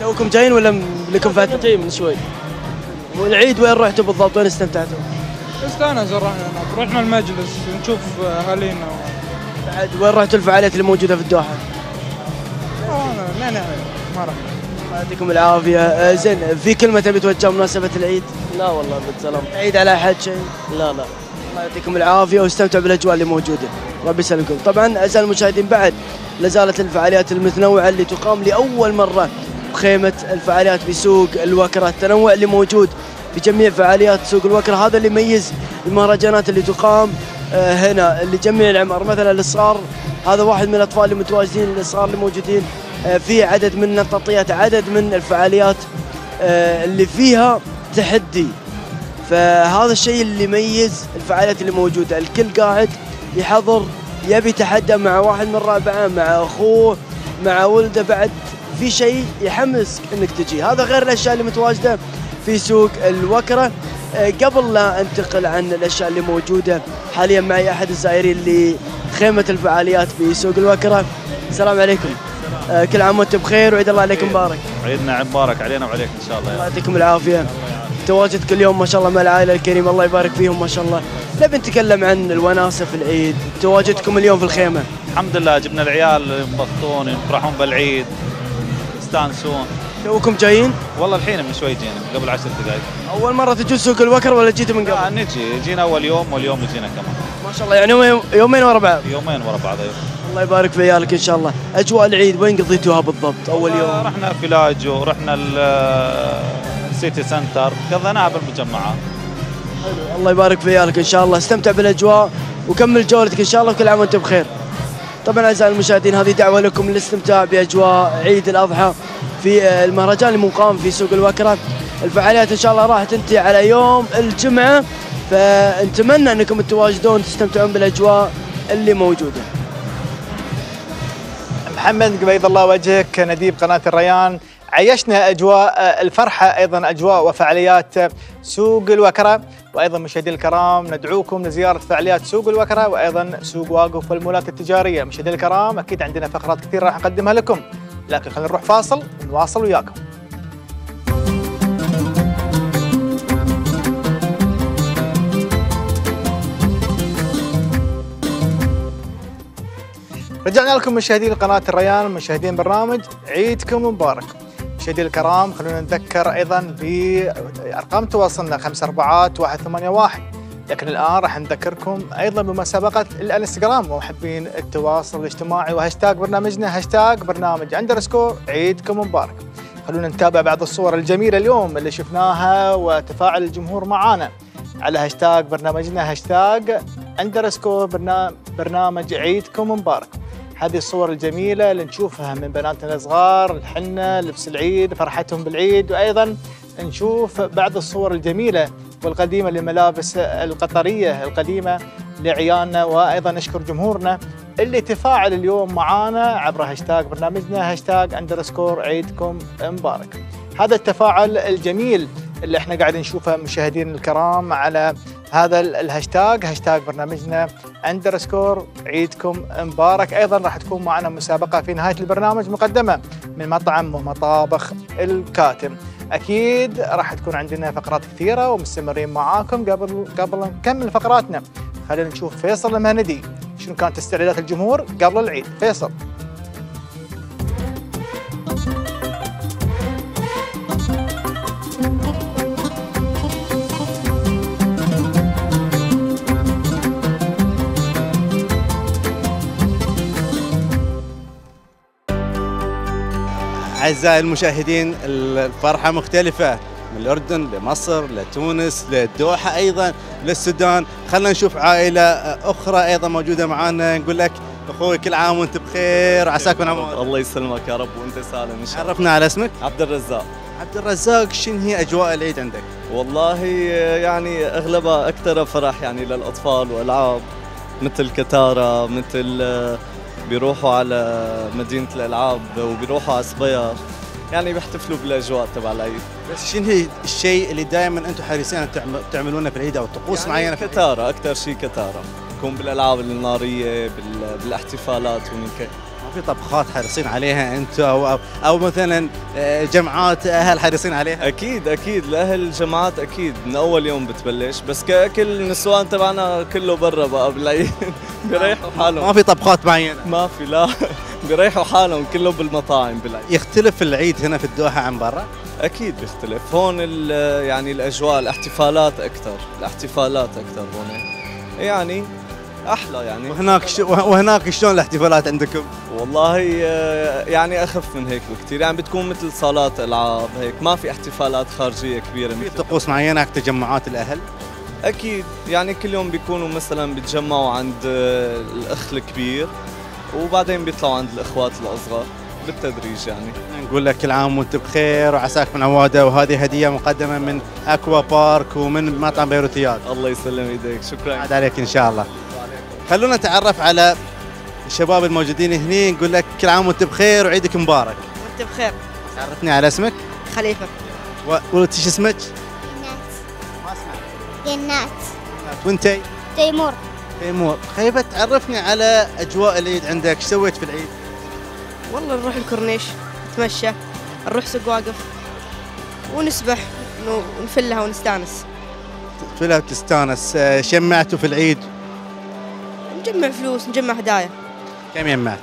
توكم جايين ولا لكم فتره؟ جاي من شوي والعيد وين رحتوا بالضبط وين استمتعتوا؟ استانس رحنا هناك رحنا المجلس نشوف أهالينا بعد وين رحتوا الفعاليات اللي موجودة في الدوحة؟ لا لا ما رحنا الله يعطيكم العافية آه زين في كلمة تبي توجهها بمناسبة العيد؟ لا والله بالسلام عيد على احد شيء؟ لا لا الله يعطيكم العافية واستمتعوا بالأجواء اللي موجودة. ربي يسلمكم. طبعا اعزائي المشاهدين بعد لازالت الفعاليات المتنوعة اللي تقام لأول مرة بخيمة الفعاليات بسوق الوكرة. التنوع اللي موجود في جميع فعاليات سوق الوكرة هذا اللي يميز المهرجانات اللي تقام آه، هنا لجميع الاعمار مثلا الصغار هذا واحد من الأطفال اللي متواجدين الصغار اللي موجودين آه، في عدد من التغطيات عدد من الفعاليات آه، اللي فيها تحدي. فهذا الشيء اللي يميز الفعاليات اللي موجودة. الكل قاعد يحضر يبي يتحدى مع واحد من ربعه مع أخوه مع ولده. بعد في شيء يحمس إنك تجي. هذا غير الأشياء اللي متواجدة في سوق الوكرة. آه، قبل لا أنتقل عن الأشياء اللي موجودة حاليا معي أحد الزائرين لخيمه الفعاليات في سوق الوكرة. السلام عليكم. آه، كل عام وأنتم بخير وعيد الله عليكم مبارك. عيدنا مبارك علينا وعليك إن شاء الله الله. يعطيكم العافية. تواجد كل يوم ما شاء الله مع العائلة الكريمة الله يبارك فيهم ما شاء الله. نبي نتكلم عن الوناسة في العيد. تواجدكم اليوم في الخيمة. الحمد لله جبنا العيال ينبسطون يفرحون بالعيد. يستانسون. توكم جايين؟ والله الحين من شوي جينا قبل عشر دقائق أول مرة تجون سوق الوكر ولا جيتوا من لا قبل نجي. جينا أول يوم واليوم جينا كمان. ما شاء الله يعني يومين يومين ورا بعض. يومين ورا بعض أيوة. الله يبارك في عيالك إن شاء الله. أجواء العيد وين قضيتوها بالضبط؟ أول يوم. رحنا فيلاجو رحنا السيتي سنتر قضيناها بالمجمعات الله يبارك في عيالك إن شاء الله. استمتع بالأجواء وكمل جولتك إن شاء الله وكل عام وأنت بخير. طبعا أعزائي المشاهدين هذه دعوة لكم للاستمتاع بأجواء عيد الأضحى في المهرجان المقام في سوق الوكره الفعاليات إن شاء الله راح تنتهي على يوم الجمعة فنتمنى أنكم تتواجدون تستمتعون بالأجواء اللي موجودة. محمد بيض الله وجهك نديب قناة الريان. عيشنا أجواء آه، الفرحة أيضا أجواء وفعاليات آه، سوق الوكرة. وأيضا مشاهدينا الكرام ندعوكم لزيارة فعاليات سوق الوكرة وأيضا سوق واقف والمولات التجارية. مشاهدينا الكرام أكيد عندنا فقرات كثيرة راح نقدمها لكم. لكن خلينا نروح فاصل ونواصل وياكم. رجعنا لكم مشاهدين قناة الريان مشاهدين برنامج عيدكم مبارك. مشاهدينا الكرام خلونا نتذكر أيضا بارقام تواصلنا 5 4 1 8 1 لكن الآن راح نذكركم أيضا بمسابقة الإنستغرام ومحبين التواصل الاجتماعي وهاشتاج برنامجنا هاشتاج برنامج underscore عيدكم مبارك. خلونا نتابع بعض الصور الجميلة اليوم اللي شفناها وتفاعل الجمهور معانا. على هاشتاج برنامجنا هاشتاج underscore برنا- برنامج عيدكم مبارك. هذه الصور الجميلة اللي نشوفها من بناتنا الصغار الحنة لبس العيد فرحتهم بالعيد وأيضا نشوف بعض الصور الجميلة والقديمة للملابس القطرية القديمة لعيالنا وأيضا نشكر جمهورنا اللي تفاعل اليوم معانا عبر هاشتاج برنامجنا هاشتاج underscore عيدكم مبارك. هذا التفاعل الجميل اللي إحنا قاعدين نشوفه مشاهدين الكرام على هذا ال- الهاشتاج هاشتاج برنامجنا underscore عيدكم مبارك. أيضا راح تكون معنا مسابقة في نهاية البرنامج مقدمة من مطعم ومطابخ الكاتم. أكيد راح تكون عندنا فقرات كثيرة ومستمرين معاكم قبل قبل نكمل فقراتنا. خلينا نشوف فيصل المهندي شنو كانت استعدادات الجمهور قبل العيد. فيصل. أعزائي المشاهدين الفرحة مختلفة من الأردن لمصر لتونس للدوحة أيضا للسودان. خلينا نشوف عائلة أخرى أيضا موجودة معنا نقول لك أخوي كل عام وأنت بخير. وعساك من عمر الله يسلمك يا رب وأنت سالم إن شاء الله. عرفنا على اسمك؟ عبد الرزاق. عبد الرزاق شنو هي أجواء العيد عندك؟ والله يعني أغلبها أكثر فرح يعني للأطفال وألعاب مثل كتارة مثل بيروحوا على مدينة الألعاب وبيروحوا على صبيا يعني بيحتفلوا بالأجواء تبع العيد. بس شنو هي الشيء اللي دائما أنتم حريصين تعم- تعملونه في العيد أو طقوس يعني معينة في؟ كتارة أكثر شيء كتارة. يكون بالألعاب النارية بال- بالإحتفالات ومن ما في طبخات حريصين عليها أنتم أو, أو, أو مثلا آه، جمعات أهل حريصين عليها؟ أكيد أكيد. لأهل الجامعات أكيد. من أول يوم بتبلش. بس كاكل النسوان تبعنا كله برا بقى بالعيد بيريحوا حالهم. ما في طبخات معينة؟ ما في لا. بيريحوا حالهم كله بالمطاعم بالعيد يختلف العيد هنا في الدوحة عن برا؟ أكيد بيختلف. هون يعني الأجواء الاحتفالات أكثر الاحتفالات أكثر هون يعني أحلى يعني. وهناك شو وهناك شلون الاحتفالات عندكم؟ والله آه، يعني أخف من هيك بكثير يعني بتكون مثل صالات ألعاب هيك. ما في احتفالات خارجية كبيرة في طقوس معينة تجمعات الأهل؟ أكيد. يعني كل يوم بيكونوا مثلا بيتجمعوا عند آه، الأخ الكبير وبعدين بيطلعوا عند الأخوات الاصغر بالتدريج يعني. نقول لك كل عام وانت بخير وعساك من عوادة. وهذه هدية مقدمة من أكوا بارك ومن مطعم بيروتيات. الله يسلم إيديك. شكرا. عاد عليك إن شاء الله. خلونا نتعرف على الشباب الموجودين هنا نقول لك كل عام وانت بخير وعيدك مبارك. وانت بخير. عرفني على اسمك؟ خليفة. و- وانت شو اسمك؟ جنات. وانت؟ تيمور. تيمور. خيبه تعرفني على أجواء العيد عندك إيش سويت في العيد؟ والله نروح الكورنيش نتمشى نروح سوق واقف ونسبح ون- ونفلها ونستانس. فيلا تستانس آه، شيمعتوا في العيد؟ نجمع فلوس نجمع هدايا. كم يمعت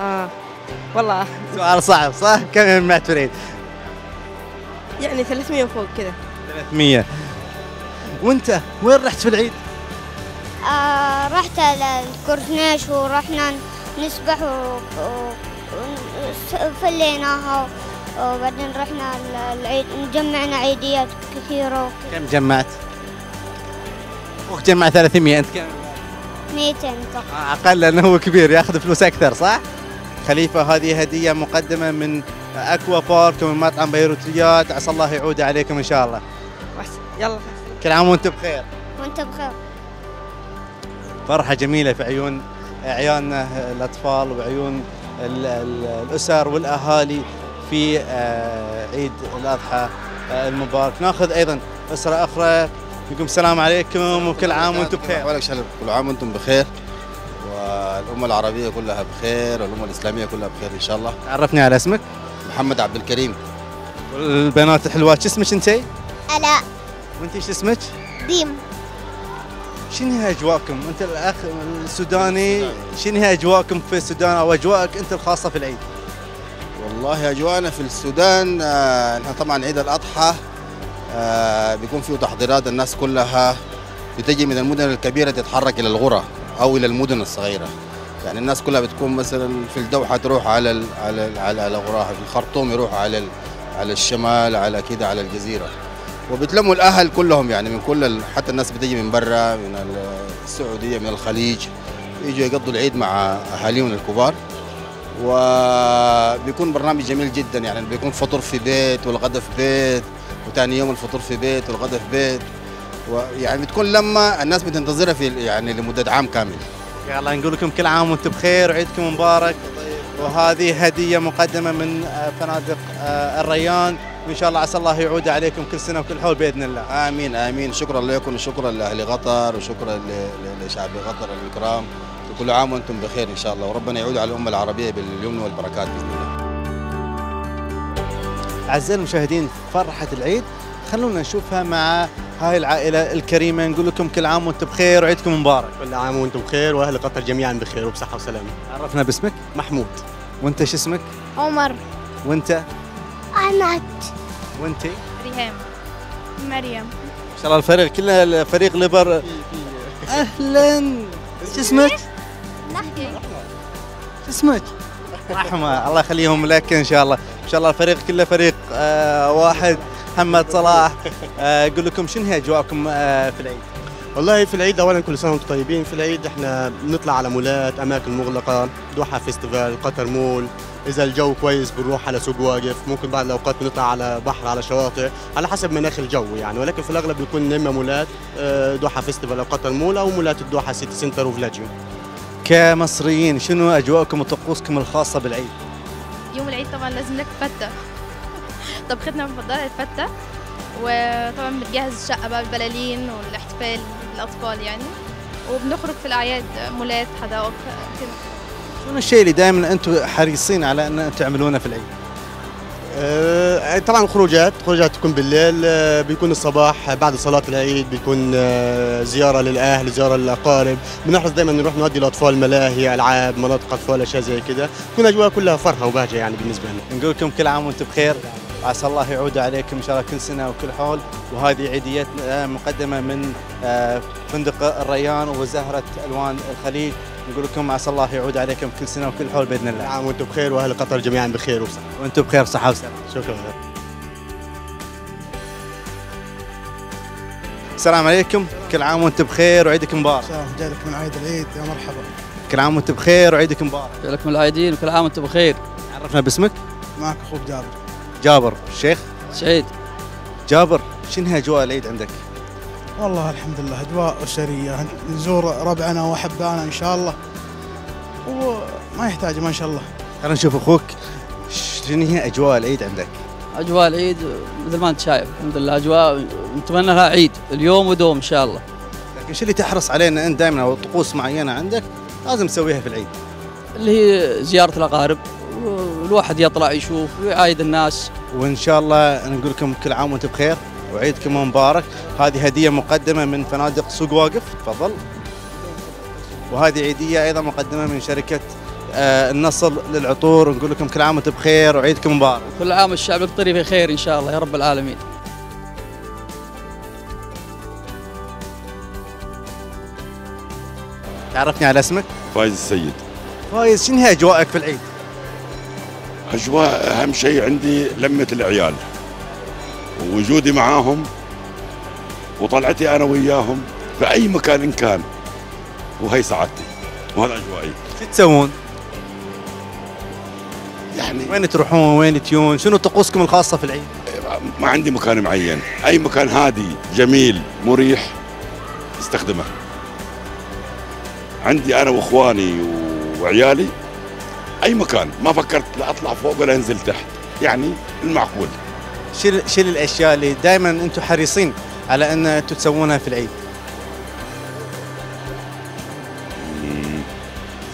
آه والله. سؤال صعب صح؟ كم في العيد يعني 300 وفوق كذا. 300 وانت وين رحت في العيد؟ آه رحت على الكورنيش ورحنا نسبح و- و- وفليناها وبعدين رحنا ال- العيد جمعنا عيديات كثيرة. كم جمعت؟ أخوك جمع 300 أنت كم؟ اثنيتين أتوقع أقل لأنه هو كبير ياخذ فلوس أكثر صح؟ خليفة هذه هدية مقدمة من أكوا بارك ومن مطعم بيروتيات عسى الله يعود عليكم إن شاء الله. يلا. كل عام وأنتم بخير. وأنت بخير. فرحة جميلة في عيون عيالنا الأطفال وعيون ال- ال- الأسر والأهالي في آه، عيد الأضحى آه، المبارك. ناخذ أيضا أسرة أخرى. يقول السلام عليكم وكل عام وأنتم بخير. أحوالك شلب كل عام وأنتم بخير. والأمة العربية كلها بخير والأمة الإسلامية كلها بخير إن شاء الله. عرفني على اسمك. محمد عبد الكريم. والبنات الحلوات شو اسمك انتي؟ الاء وانتي شو اسمك؟ ديم. شنو هي أجواءكم؟ أنت الأخ السوداني شنو هي أجواءكم في السودان؟ أو أجواءك أنت الخاصة في العيد؟ والله أجواءنا في السودان آه، نحن طبعا عيد الأضحى. آه، بيكون فيه تحضيرات الناس كلها بتجي من المدن الكبيرة تتحرك إلى الغرى أو إلى المدن الصغيرة. يعني الناس كلها بتكون مثلا في الدوحة تروح على على على على غراها في الخرطوم يروح على على الشمال على كده على الجزيرة. وبتلموا الأهل كلهم يعني من كل حتى الناس بتجي من برا من ال- السعودية من الخليج يجوا يقضوا العيد مع أهاليهم الكبار. وبيكون برنامج جميل جدا يعني بيكون فطور في بيت والغدا في بيت. وتاني يوم الفطور في بيت والغدا في بيت. ويعني بتكون لما الناس بتنتظرها في يعني لمدة عام كامل. يلا نقول لكم كل عام وأنتم بخير وعيدكم مبارك. وهذه هدية مقدمة من فنادق آه، الريان. وإن شاء الله عسى الله يعود عليكم كل سنة وكل حول بإذن الله. آمين آمين. شكرا لكم وشكرا لأهل قطر وشكرا لشعب قطر الكرام. وكل عام وأنتم بخير إن شاء الله. وربنا يعود على الأمة العربية باليمن والبركات بإذن الله. أعزائي المشاهدين فرحة العيد. خلونا نشوفها مع هاي العائلة الكريمة. نقول لكم كل عام وأنتم بخير وعيدكم مبارك. كل عام وأنتم بخير وأهل قطر جميعا بخير وبصحة وسلامة. عرفنا باسمك؟ محمود. وأنت شو اسمك؟ عمر. وأنت؟ عنت وأنت؟ ريهام. مريم. ان شاء الله الفريق كله فريق ليبر أهلا. شو اسمك؟ شو اسمك؟ رحمة. الله يخليهم لك إن شاء الله. إن شاء الله الفريق كله فريق آه واحد محمد صلاح. آه أقول لكم شنو هي أجواءكم آه في العيد؟ والله في العيد اولا كل سنة وأنتم طيبين. في العيد إحنا بنطلع على مولات أماكن مغلقة دوحة Festival قطر مول. إذا الجو كويس بنروح على سوق واقف. ممكن بعض الأوقات بنطلع على بحر على شواطئ على حسب مناخ الجو يعني. ولكن في الأغلب بيكون اما مولات دوحة Festival أو قطر مول أو مولات الدوحة City Center و Villaggio. كمصريين شنو أجواءكم وطقوسكم الخاصة بالعيد؟ العيد طبعا لازم لك فتة. طبختنا المفضلة الفتة. وطبعا بنجهز الشقة بقى بالبلالين والاحتفال للأطفال يعني. وبنخرج في الأعياد مولات حدائق كده. شنو الشيء اللي دائما أنتم حريصين على أن تعملونه في العيد؟ طبعا خروجات خروجات تكون بالليل آه، بيكون الصباح بعد صلاة العيد بيكون آه، زيارة للأهل زيارة للأقارب. بنحرص دائما نروح نودي الأطفال ملاهي ألعاب مناطق أطفال أشياء زي كده تكون أجواء كلها فرحة وبهجة يعني بالنسبة لنا. نقول لكم كل عام وأنتم بخير. عسى الله يعود عليكم إن شاء الله كل سنة وكل حول. وهذه عيديتنا مقدمة من آه، فندق الريان وزهرة ألوان الخليج. نقول لكم عسى الله يعود عليكم كل سنة وكل حول بإذن الله. عام وأنتم بخير وأهل قطر جميعا بخير وبصحة وأنتم بخير صحة وسلامة. شكرا السلام عليكم كل عام وأنتم بخير وعيدك مبارك. جاي لك من عيد العيد يا مرحبا كل عام وأنتم بخير وعيدك مبارك. لك من العايدين وكل عام وأنتم بخير عرفنا باسمك؟ معك أخوك جابر جابر الشيخ سعيد جابر شنو هي أجواء العيد عندك؟ والله الحمد لله اجواء أسرية نزور ربعنا واحبائنا إن شاء الله. وما يحتاج ما شاء الله. خلينا نشوف أخوك. شنو هي أجواء العيد عندك؟ أجواء العيد مثل ما أنت شايف الحمد لله أجواء نتمنى لها عيد اليوم ودوم إن شاء الله. لكن شو اللي تحرص عليه؟ ان أنت دائما أو طقوس معينة عندك لازم تسويها في العيد. اللي هي زيارة الأقارب والواحد يطلع يشوف ويعايد الناس. وإن شاء الله نقول لكم كل عام وأنتم بخير. وعيدكم مبارك. هذه هدية مقدمة من فنادق سوق واقف. تفضل. وهذه عيدية أيضا مقدمة من شركة آه، النصر للعطور. نقول لكم كل عام وأنتم بخير وعيدكم مبارك. كل عام الشعب القطري بخير إن شاء الله. يا رب العالمين. تعرفني على اسمك؟ فايز السيد. فايز. شنو هي اجواءك في العيد؟ أجواء أهم شيء عندي لمة العيال. ووجودي معاهم وطلعتي أنا وياهم في أي مكان إن كان وهي سعادتي وهذا أجوائي. شو تسوون؟ يعني وين تروحون؟ وين تيون شنو طقوسكم الخاصة في العيد؟ ما عندي مكان معين. أي مكان هادي جميل مريح استخدمه. عندي أنا وإخواني وعيالي أي مكان. ما فكرت لا أطلع فوق ولا أنزل تحت. يعني المعقول. شو شو الأشياء اللي دائما أنتم حريصين على أن أنتم تسوونها في العيد؟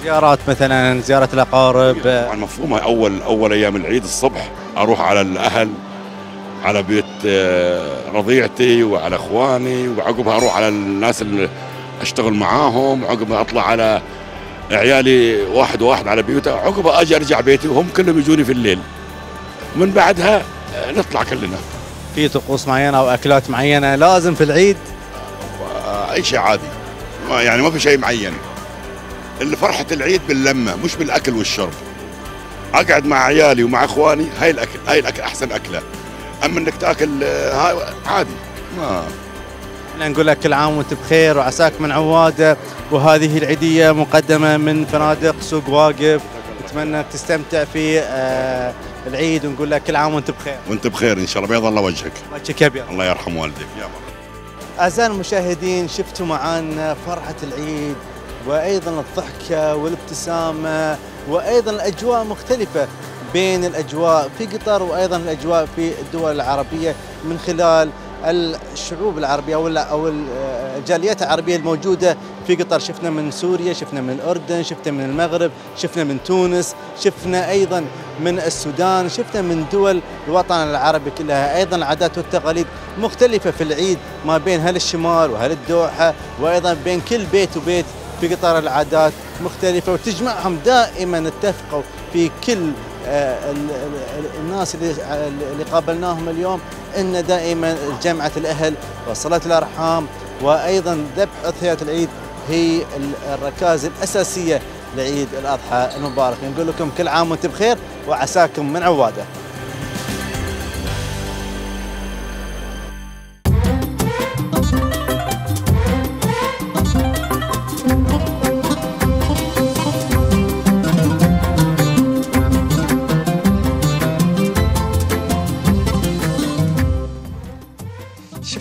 زيارات مثلا زيارة الأقارب. طبعا مفهومة. أول أول أيام العيد الصبح أروح على الأهل على بيت آه، رضيعتي وعلى إخواني وعقبها أروح على الناس اللي أشتغل معاهم وعقبها أطلع على عيالي واحد واحد على بيوته. عقبها أجي أرجع بيتي وهم كلهم يجوني في الليل. من بعدها نطلع كلنا. في طقوس معينة أو أكلات معينة لازم في العيد؟ آه، أي شيء عادي. ما يعني ما في شيء معين. اللي فرحة العيد باللمة مش بالأكل والشرب. أقعد مع عيالي ومع إخواني هاي الأكل هاي الأكل أحسن أكلة. أما إنك تأكل آه، هاي عادي. ما إحنا نقول لك كل عام وأنت بخير وعساك من عوادة وهذه العيدية مقدمة من فنادق سوق واقف. نتمنى تستمتع في آه، العيد ونقول لك كل عام وانت بخير. وانت بخير إن شاء الله بيض الله وجهك. وجهك أبيض. الله يرحم والديك يا مرحبا أعزائي المشاهدين شفتوا معانا فرحة العيد وأيضا الضحكة والابتسامة وأيضا الأجواء مختلفة بين الأجواء في قطر وأيضا الأجواء في الدول العربية من خلال الشعوب العربية أو أو الجاليات العربية الموجودة في قطر. شفنا من سوريا شفنا من الأردن شفنا من المغرب شفنا من تونس شفنا أيضا من السودان شفنا من دول الوطن العربي كلها. أيضا العادات والتقاليد مختلفة في العيد ما بين هل الشمال وهل الدوحة وأيضا بين كل بيت وبيت في قطر العادات مختلفة وتجمعهم دائما اتفقوا في كل الناس اللي قابلناهم اليوم إن دائما جمعة الأهل وصله الأرحام وأيضا ذبح أضحية العيد هي ال- الركائز الأساسية لعيد الأضحى المبارك. نقول لكم كل عام وأنتم بخير وعساكم من عوادة.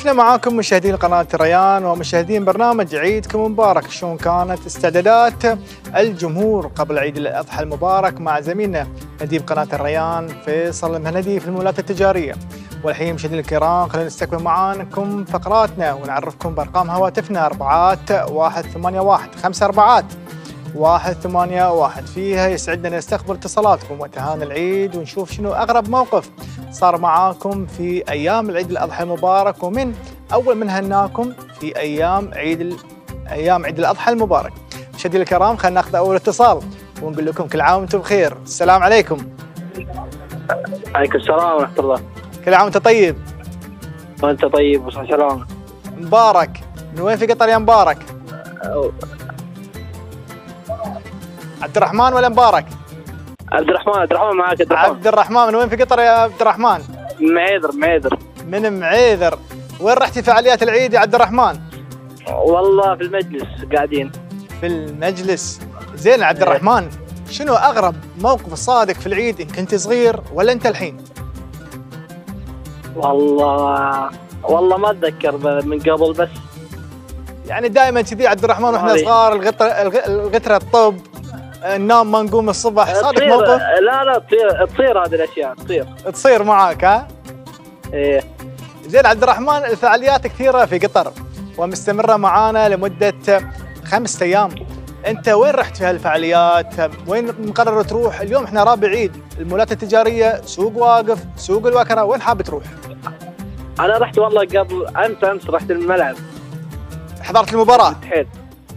شفنا معاكم مشاهدين قناة ريان ومشاهدين برنامج عيدكم مبارك. شلون كانت استعدادات الجمهور قبل عيد الأضحى المبارك مع زميلنا نديب قناة الريان فيصل المهندي في المولات التجارية. والحين مشاهدينا الكرام خلينا نستكمل معاكم فقراتنا ونعرفكم بأرقام هواتفنا أربعات واحد ثمانية واحد خمسة أربعات واحد ثمانية واحد. فيها يسعدنا نستقبل اتصالاتكم وتهاني العيد ونشوف شنو أغرب موقف صار معاكم في أيام العيد الأضحى المبارك ومن أول من هناكم في أيام عيد ال... أيام عيد الأضحى المبارك. مشاهدينا الكرام خلينا ناخذ أول اتصال ونقول لكم كل عام وأنتم بخير. السلام عليكم. عليكم السلام ورحمة الله. كل عام وأنت طيب؟ وأنت طيب وصحة سلامة مبارك. من وين في قطر يا مبارك؟ عبد الرحمن ولا مبارك؟ عبد الرحمن عبد الرحمن معك عبد الرحمن. عبد الرحمن من وين في قطر يا عبد الرحمن؟ معيذر معيذر. من معيذر. وين رحتي فعاليات العيد يا عبد الرحمن؟ والله في المجلس قاعدين. في المجلس. زين عبد الرحمن شنو أغرب موقف صادق في العيد إن كنت صغير ولا أنت الحين؟ والله والله ما أتذكر من قبل بس. يعني دائما كذي عبد الرحمن وإحنا. صغار الغتره الغ- الغتره الطب ننام ما نقوم الصبح. صادق موقف؟ لا لا تصير تصير هذه الأشياء تصير. تصير معاك ها؟ إيه. زين عبد الرحمن الفعاليات كثيرة في قطر ومستمرة معانا لمدة خمسة أيام. أنت وين رحت في هالفعاليات؟ وين مقرر تروح؟ اليوم إحنا رابع عيد المولات التجارية سوق واقف سوق الوكرة وين حاب تروح؟ أنا رحت والله قبل أمس أمس رحت الملعب. حضرت المباراة؟ حيل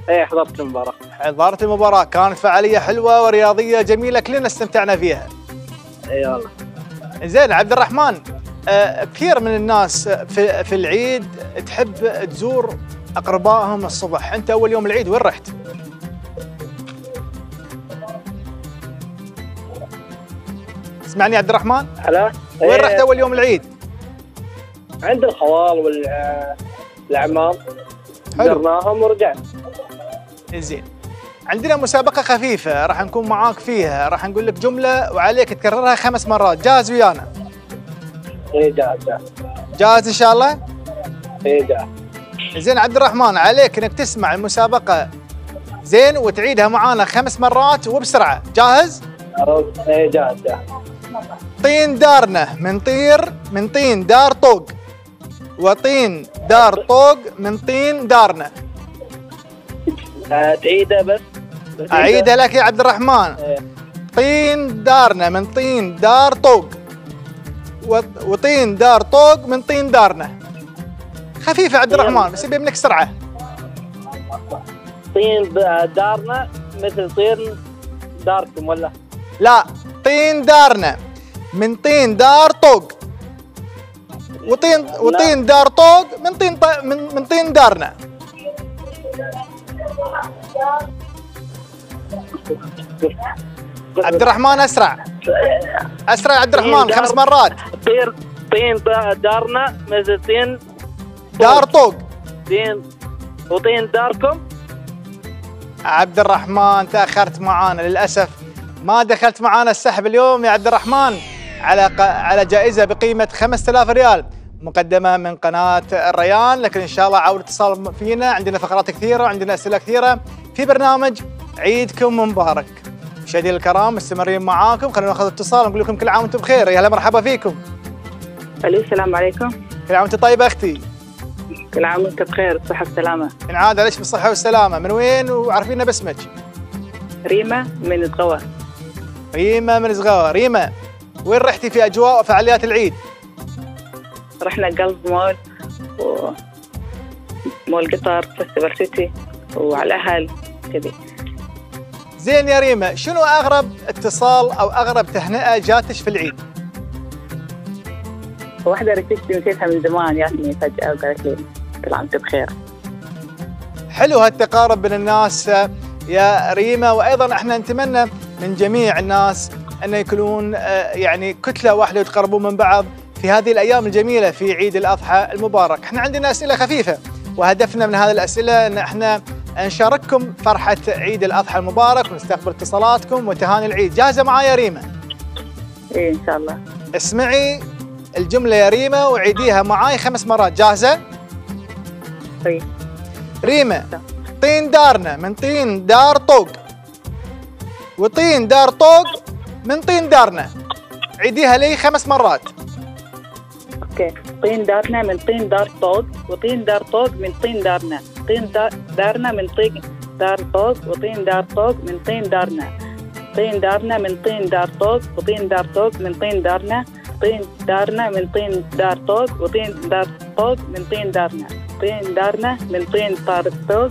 إيه حضرت المباراة. حضرت المباراة. كانت فعالية حلوة ورياضية جميلة كلنا استمتعنا فيها. اي والله زين عبد الرحمن آه، كثير من الناس في في العيد تحب تزور أقربائهم الصبح. أنت أول يوم العيد وين رحت؟ اسمعني يا عبد الرحمن. هلا. وين إيه. رحت أول يوم العيد؟ عند الخوال والعمام زرناهم ورجعنا. زين. عندنا مسابقة خفيفة راح نكون معاك فيها. راح نقول لك جملة وعليك تكررها خمس مرات. جاهز ويانا؟ إيه جاهز جاهز. جاهز إن شاء الله؟ إيه جاهز. زين عبد الرحمن عليك إنك تسمع المسابقة زين وتعيدها معانا خمس مرات وبسرعة. جاهز؟ إيه جاهز جاهز. طين دارنا من طير من طين دار طوق. وطين دار طوق من طين دارنا. آه، تعيده بس. أعيدها لك يا عبد الرحمن. إيه. طين دارنا من طين دار طوق. وط- وطين دار طوق من طين دارنا. خفيفة عبد الرحمن بس يبي منك سرعة. طين دارنا مثل طين داركم ولا؟ لا طين دارنا من طين دار طوق. وطين وطين دار طوق من طين من من طين دارنا. عبد الرحمن أسرع. أسرع عبد الرحمن طين خمس مرات. طين طين دا- دارنا مثل طين دار طوق طين وطين داركم. عبد الرحمن تأخرت معانا. للأسف ما دخلت معانا السحب اليوم يا عبد الرحمن على. على جائزة بقيمة 5000 ريال. مقدمة من قناة الريان لكن إن شاء الله عاود اتصال فينا. عندنا فقرات كثيرة وعندنا أسئلة كثيرة. في برنامج عيدكم مبارك. مشاهدينا الكرام مستمرين معاكم. خلينا ناخذ اتصال ونقول لكم كل عام وأنتم بخير. يا هلا مرحبا فيكم. ألو السلام عليكم. كل عام وانت طيبة أختي؟ كل عام وانت بخير بصحة وسلامة. ينعاد عليك بالصحة والسلامة. من وين وعرفينا باسمك؟ ريما من ازغوى ريما من ازغوى ريما وين رحتي في أجواء وفعاليات العيد؟ رحنا Gulf Mall و مول قطر Festival City وعلى الأهل كذي. زين يا ريما شنو أغرب اتصال أو أغرب تهنئة جاتش في العيد؟ واحدة ركزتي نسيتها من زمان جاتني فجأة وقالت لي كل عام بخير. حلو هالتقارب بين الناس يا ريما وأيضا إحنا نتمنى من جميع الناس ان يكونون آه، يعني كتلة واحدة ويتقربون من بعض. في هذه الأيام الجميلة في عيد الأضحى المبارك، إحنا عندنا أسئلة خفيفة وهدفنا من هذه الأسئلة إن إحنا نشارككم فرحة عيد الأضحى المبارك ونستقبل اتصالاتكم وتهاني العيد، جاهزة معايا يا ريما؟ إيه إن شاء الله. اسمعي الجملة يا ريما وعيديها معاي خمس مرات، جاهزة؟ طيب. ريما طين دارنا من طين دار طوق. وطين دار طوق من طين دارنا. عيديها لي خمس مرات. أوكي طين دارنا من طين دار طوق وطين دار طوق من طين دارنا طين دا- دارنا من طين دار طوق وطين دار طوق من طين دارنا طين دارنا من طين دار طوق وطين دار طوق من طين دارنا طين دارنا من طين دار طوق وطين دار طوق من طين دارنا طين دارنا من طين دار طوق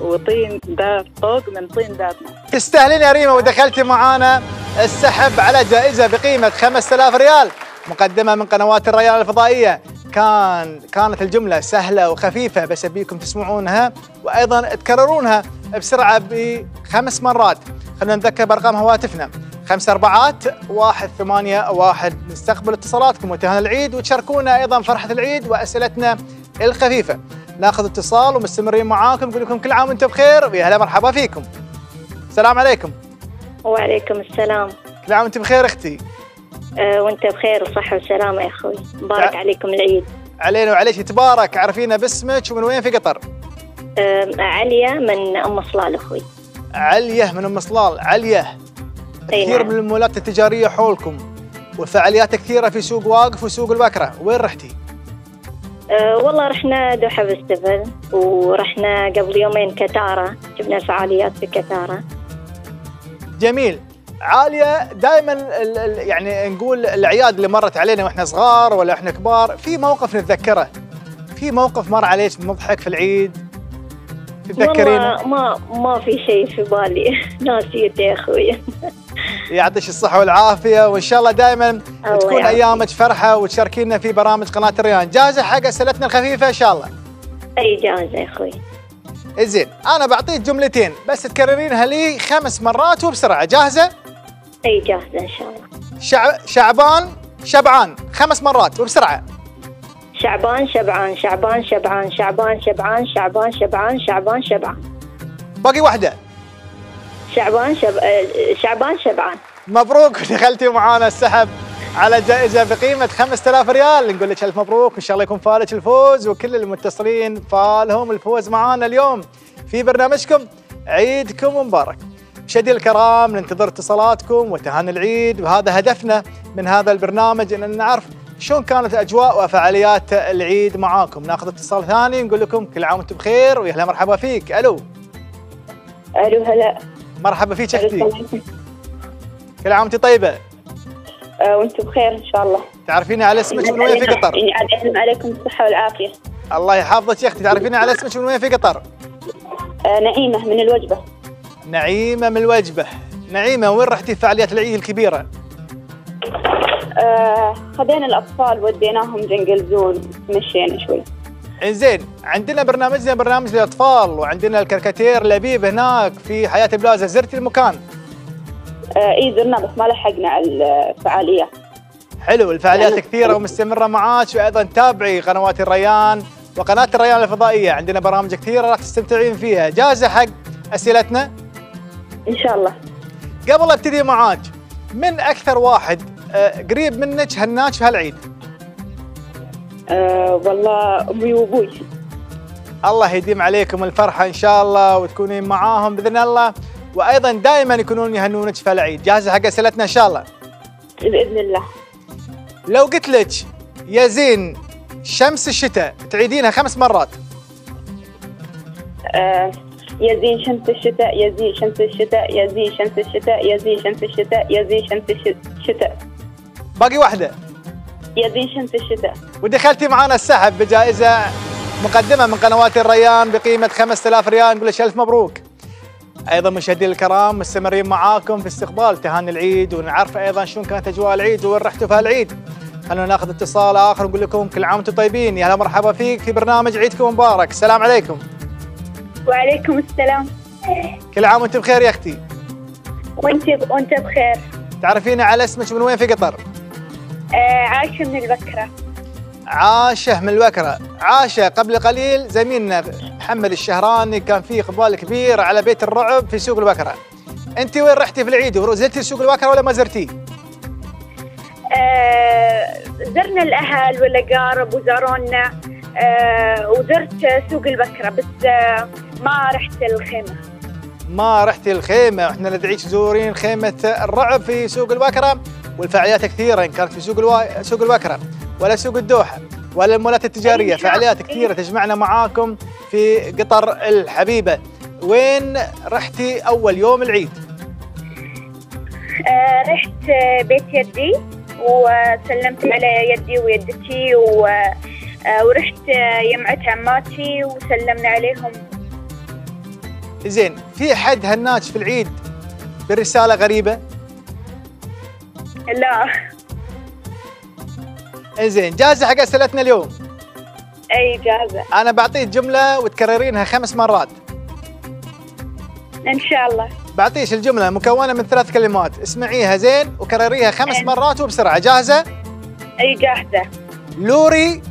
وطين دار طوق من طين دارنا تستاهلين يا ريما ودخلتي معانا السحب على جائزة بقيمة 5000 ريال مقدمة من قنوات الريان الفضائية. كان كانت الجملة سهلة وخفيفة بس أبيكم تسمعونها وأيضا تكررونها بسرعة بخمس مرات. خلينا نذكر بأرقام هواتفنا. خمس أربعات واحد ثمانية واحد نستقبل اتصالاتكم وتهاني العيد وتشاركونا أيضا فرحة العيد وأسئلتنا الخفيفة. ناخذ اتصال ومستمرين معاكم نقول لكم كل عام وأنتم بخير ويا هلا مرحبا فيكم. السلام عليكم. وعليكم السلام. كل عام وانت بخير أختي. وانت بخير وصحة وسلامة يا أخوي. مبارك تع- عليكم العيد. علينا وعليك. تبارك عرفينا باسمك ومن وين في قطر؟ عليا من أم صلال أخوي. علية من أم صلال. علية أي كثير نعم. من المولات التجارية حولكم وفعاليات كثيرة في سوق واقف وسوق البكرة. وين رحتي؟ أه والله رحنا دوحة فيستيفال ورحنا قبل يومين كتارة. جبنا الفعاليات في كتارة. جميل. عالية. دائما يعني نقول الأعياد اللي مرت علينا وإحنا صغار ولا إحنا كبار في موقف نتذكره. في موقف مر عليك مضحك في العيد؟ تتذكرين والله ما ما في شيء في بالي. ناسيت يا أخوي. يعطيك الصحة والعافية وإن شاء الله دائما تكون. أيامك فرحة وتشاركينا في برامج قناة الريان. جاهزة حق أسئلتنا الخفيفة إن شاء الله. أي جاهزة يا أخوي. زين أنا بعطيك جملتين بس تكررينها لي خمس مرات وبسرعة. جاهزة؟ اي جاهزة إن شاء الله. شع... شعبان شبعان. خمس مرات وبسرعة. شعبان شبعان شعبان شبعان شعبان شبعان شعبان شبعان شعبان شبعان. باقي واحدة. شعبان شب... آه، شعبان شبعان. مبروك دخلتي معانا السحب على جائزة بقيمة 5000 ريال. نقول لك ألف مبروك. إن شاء الله يكون فالك الفوز وكل المتصلين فالهم الفوز معانا اليوم في برنامجكم عيدكم مبارك. مشاهدينا الكرام ننتظر اتصالاتكم وتهاني العيد. وهذا هدفنا من هذا البرنامج ان نعرف شلون كانت أجواء وفعاليات العيد معاكم. ناخذ اتصال ثاني نقول لكم كل عام وأنتم بخير. ويا هلا مرحبا فيك. ألو. ألو هلا. مرحبا فيك أختي كل عام وأنت طيبة؟ آه، وأنتم بخير إن شاء الله. تعرفيني على اسمك من وين في قطر؟ يعلم عليكم الصحة والعافية. الله يحفظك يا أختي. تعرفيني على اسمك من وين في قطر؟ آه، نعيمة من الوجبة. نعيمة من الوجبة. نعيمة وين رحتي في فعاليات العيد الكبيرة؟ آه، خذينا الأطفال وديناهم Jungle Zone مشينا شوي. إنزين عندنا برنامجنا برنامج للأطفال وعندنا الكاريكاتير لبيب هناك في Hyatt Plaza زرتي المكان؟ آه، إي زرنا بس ما لحقنا الفعاليات حلو الفعاليات كثيرة ومستمرة معاك وأيضا تابعي قنوات الريان وقناة الريان الفضائية. عندنا برامج كثيرة راح تستمتعين فيها. جاهزة حق أسئلتنا؟ إن شاء الله. قبل أبتدي معاك من أكثر واحد آه، قريب منك هناك في هالعيد؟ آه والله أمي وأبوي. الله يديم عليكم الفرحة إن شاء الله وتكونين معاهم بإذن الله وأيضا دائما يكونون يهنونك في العيد جاهزة حق أسئلتنا إن شاء الله؟ بإذن الله. لو قلت لك يا زين شمس الشتاء تعيدينها خمس مرات. آه يا زين شمس الشتاء يا زين شمس الشتاء يا زين شمس الشتاء يا زين شمس الشتاء يا زين شمس الشتاء باقي واحدة. يا زين شمس الشتاء. ودخلتي معنا السحب بجائزة مقدمة من قنوات الريان بقيمة 5000 ريال نقول لك ألف مبروك. أيضا مشاهدينا الكرام مستمرين معاكم في استقبال تهاني العيد ونعرف أيضا شلون كانت أجواء العيد وين رحتوا في هالعيد. خلونا ناخذ اتصال آخر ونقول لكم كل عام وأنتم طيبين. يا هلا مرحبا فيك في برنامج عيدكم مبارك السلام عليكم. وعليكم السلام. كل عام وأنتم بخير يا أختي. وانت وانت بخير. تعرفيني على اسمك من وين في قطر؟ آه عايشة من البكره عاشه من الوكرة. عاشه قبل قليل زميلنا محمد الشهراني كان في إقبال كبير على بيت الرعب في سوق الوكرة. أنت وين رحتي في العيد؟ زرتي سوق الوكرة ولا ما زرتي؟ آه زرنا الأهل والأقارب وزارونا آه وزرت سوق البكره بس آه ما رحت الخيمة. ما رحتي الخيمة. إحنا ندعيك تزورين خيمة الرعب في سوق الوكره والفعاليات كثيرة إن كانت في سوق الوا... سوق الوكره ولا سوق الدوحة ولا المولات التجارية. فعاليات كثيرة تجمعنا معاكم في قطر الحبيبة. وين رحتي أول يوم العيد؟ آه رحت بيت يدي وسلمت على يدي ويدتي و... آه ورحت يمعة عماتي وسلمنا عليهم. زين في حد هناك في العيد برسالة غريبة؟ لا. زين جاهزة حق أسئلتنا اليوم؟ أي جاهزة. أنا بعطيك جملة وتكررينها خمس مرات. إن شاء الله. بعطيش الجملة مكونة من ثلاث كلمات. اسمعيها زين وكرريها خمس مرات وبسرعة. جاهزة؟ أي جاهزة. لوري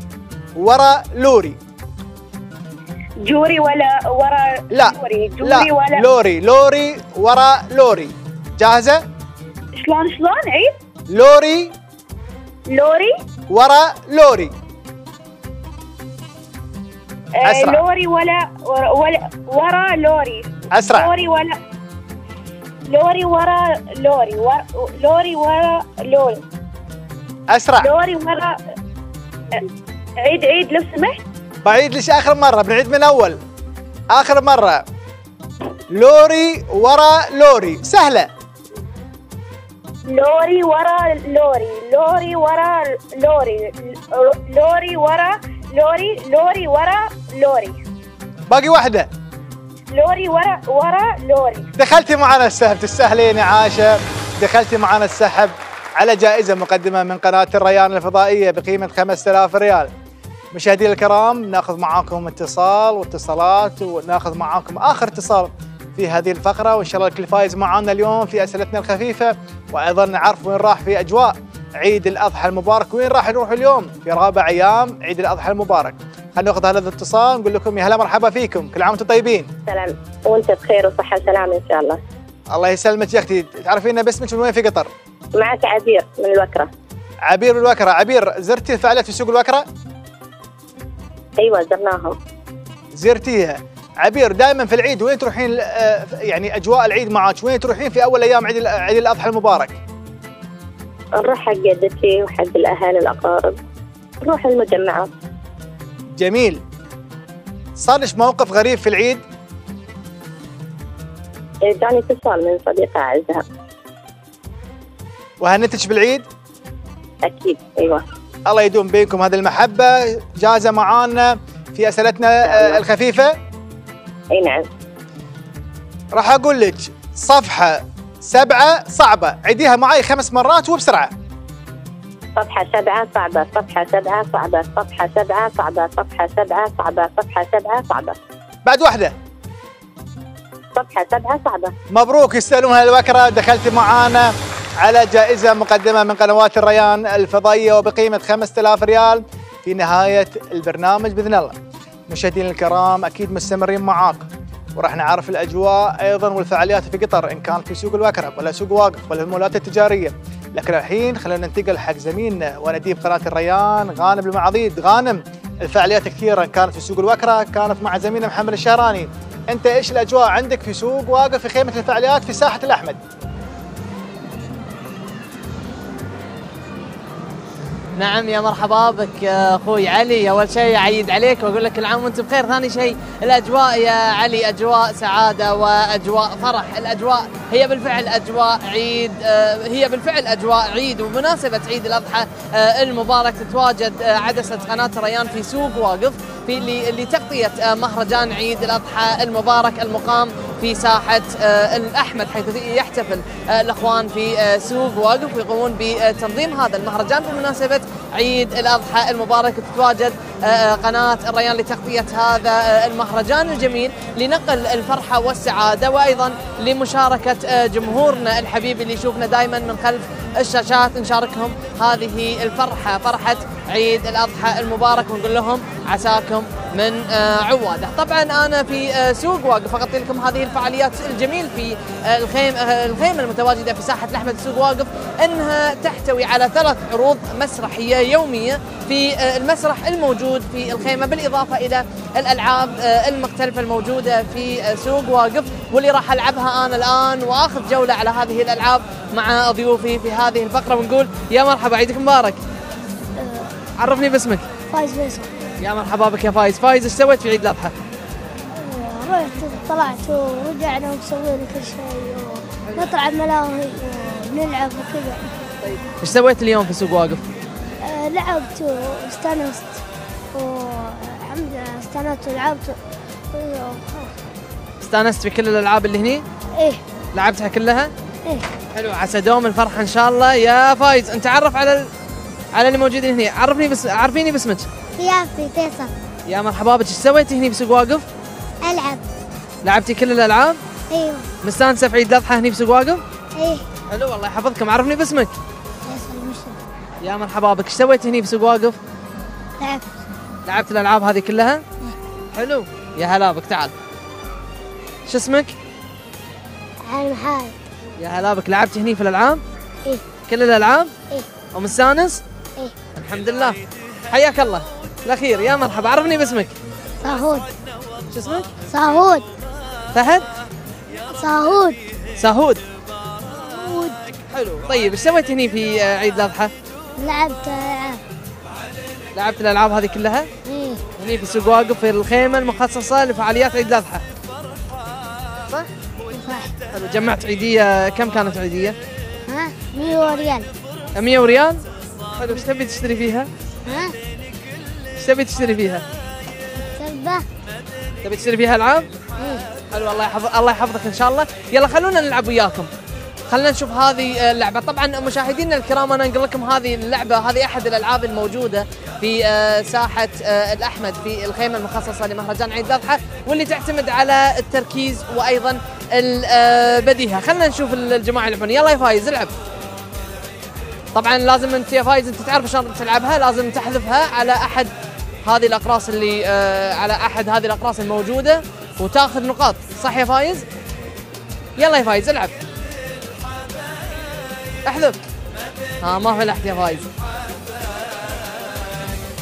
ورا لوري. جوري ولا ورا لا جوري؟ جوري لا ولا لوري لوري ورا لوري. جاهزة؟ شلون شلون؟ عيد لوري لوري. ورا لوري. آه أسرع. لوري ولا ورا, ولا ورا لوري. أسرع. لوري ولا لوري ورا لوري. ورا لوري ورا لوري. أسرع. لوري ورا عيد عيد لو سمحت. بعيد ليش آخر مرة؟ بنعيد من أول. آخر مرة. لوري ورا لوري. سهلة. لوري ورا لوري. لوري ورا لوري. لوري ورا لوري. لوري ورا لوري. باقي واحدة. لوري ورا ورا لوري. دخلتي معنا السحب. تستاهلين يا عائشة دخلتي معنا السحب على جائزة مقدمة من قناة الريان الفضائية بقيمة 5000 ريال. مشاهدينا الكرام ناخذ معاكم اتصال واتصالات وناخذ معاكم آخر اتصال في هذه الفقرة وإن شاء الله الكل فايز معنا اليوم في أسئلتنا الخفيفة وأيضا نعرف وين راح في أجواء عيد الأضحى المبارك وين راح نروح اليوم في رابع أيام عيد الأضحى المبارك. خلينا ناخذ هذا الاتصال نقول لكم يا هلا مرحبا فيكم كل عام وأنتم طيبين؟ سلام وأنت بخير وصحة وسلامة إن شاء الله. الله يسلمك يا أختي تعرفين باسمك من وين في قطر؟ معك عبير من الوكرة. عبير الوكرة عبير زرتي الفعاليات في سوق الوكرة؟ أيوه زرناهم. زرتيها. عبير دائما في العيد وين تروحين؟ آه، يعني أجواء العيد معك وين تروحين في أول أيام عيد عيد الأضحى المبارك؟ نروح حق جدتي وحق الأهل الأقارب. نروح المجمعات جميل. صار لك موقف غريب في العيد؟ جاني اتصال من صديقة أعزها. وهنتك بالعيد؟ أكيد أيوه. الله يدوم بينكم هذه المحبة. جاهزه معانا في أسئلتنا آه، الخفيفة. أي نعم. راح أقول لك صفحة سبعة صعبة. عيديها معي خمس مرات وبسرعة. صفحة سبعة صعبة صفحة سبعة صعبة صفحة سبعة صعبة صفحة سبعة صعبة صفحة سبعة صعبة. بعد واحدة. صفحة سبعة صعبة. مبروك يستاهلونها الوكرة دخلت معانا. على جائزة مقدمة من قنوات الريان الفضائية وبقيمة 5000 ريال في نهاية البرنامج بإذن الله. مشاهدينا الكرام أكيد مستمرين معاكم وراح نعرف الأجواء أيضا والفعاليات في قطر إن كان في سوق الوكرة ولا سوق واقف ولا المولات التجارية. لكن الحين خلينا ننتقل حق زميلنا ونديب قناة الريان غانم المعاضيد غانم الفعاليات كثيرة كانت في سوق الوكرة كانت مع زميلنا محمد الشهراني. أنت إيش الأجواء عندك في سوق؟ واقف في خيمة الفعاليات في ساحة الأحمد. نعم يا مرحبا بك يا أخوي علي. أول شيء أعيد عليك وأقول لك كل عام وانت بخير. ثاني شيء الأجواء يا علي أجواء سعادة وأجواء فرح. الأجواء هي بالفعل أجواء عيد آه، هي بالفعل أجواء عيد. وبمناسبه عيد الأضحى آه، المبارك تتواجد آه، عدسة قناة ريان في سوق واقف في اللي لتغطية آه، مهرجان عيد الأضحى المبارك المقام في ساحة آه، الاحمد حيث يحتفل آه، الأخوان في آه، سوق واقف ويقومون بتنظيم هذا المهرجان بمناسبه عيد الأضحى المبارك تتواجد قناة الريان لتغطيه هذا المهرجان الجميل لنقل الفرحة والسعادة وأيضا لمشاركة آه، جمهورنا الحبيب اللي يشوفنا دائما من خلف الشاشات. نشاركهم هذه الفرحة فرحة عيد الأضحى المبارك ونقول لهم عساكم من عوادة. طبعا أنا في سوق وأقف أغطي لكم هذه الفعاليات الجميل في آه، الخيم آه، الخيمة المتواجدة في ساحة الاحمد سوق واقف إنها تحتوي على ثلاث عروض مسرحية يومية في آه، المسرح الموجود في الخيمة بالإضافة إلى الألعاب المختلفه الموجودة في سوق واقف واللي راح ألعبها أنا الآن وآخذ جولة على هذه الألعاب مع ضيوفي في هذه الفقرة ونقول يا مرحبا عيدك مبارك. عرفني باسمك. فايز فيصل يا مرحبا بك يا فايز. فايز إيش سويت في عيد الأضحى؟ رحت طلعت ورجعنا وسوينا كل شيء ونطلع ملاهي ونلعب وكذا. إيش سويت اليوم في سوق واقف؟ آه، لعبت واستانست والحمد لله استانست ولعبت. استانست في كل الألعاب اللي هني؟ إيه. لعبتها كلها؟ إيه. حلو عسى دوم الفرحة إن شاء الله. يا فايز أنت عرف على ال... على اللي موجودين هنا عرفني بس عرفيني باسمك؟ يافي فيصل يا مرحبا بك. إيش سويتي هني في سوق واقف؟ ألعب. لعبتي كل الألعاب؟ أيوه. مستانسة في عيد الأضحى هني في سوق واقف إيه. حلو الله يحفظكم عرفني باسمك. فيصل مشرف يا مرحبا بك. إيش سويتي هني في سوق واقف لعبت لعبت الألعاب هذه كلها؟ حلو. يا هلا بك تعال. شو اسمك؟ على المحال يا هلا بك. لعبت هني في الألعاب؟ إيه. كل الألعاب؟ إيه. ومستانس؟ إيه. الحمد لله. حياك الله. الأخير. يا مرحبا عرفني باسمك. صاهود شو اسمك صاهود فهد؟ صاهود ساهود صاهود حلو. طيب إيش سويت هني في آه، عيد الأضحى؟ لعبت ألعاب. لعبت الألعاب هذه كلها؟ إيه. هني في سوق واقف في الخيمة المخصصة لفعاليات عيد الأضحى. صح؟ حلو. جمعت عيدية كم كانت عيدية؟ ها؟ 100 ريال 100 ريال حلو. إيش تبي تشتري فيها؟ ها؟ إيش تبي تشتري فيها؟ سلبة تبي تشتري فيها ألعاب؟ حلو الله يحفظ الله يحفظك إن شاء الله. يلا خلونا نلعب وياكم. خلينا نشوف هذه اللعبة. طبعا مشاهدينا الكرام أنا أنقل لكم هذه اللعبة. هذه أحد الألعاب الموجودة في آه، ساحة آه، الأحمد في الخيمة المخصصة لمهرجان عيد الأضحى واللي تعتمد على التركيز وأيضا البديهة خلينا نشوف الجماعة يلعبون. يلا يا فايز العب. طبعا لازم أنت يا فايز أنت تعرف شلون تلعبها لازم تحذفها على أحد هذه الأقراص اللي آه، على أحد هذه الأقراص الموجودة وتأخذ نقاط. صح يا فايز؟ يلا يا فايز العب. احذف. ها ما فلحت يا فايز.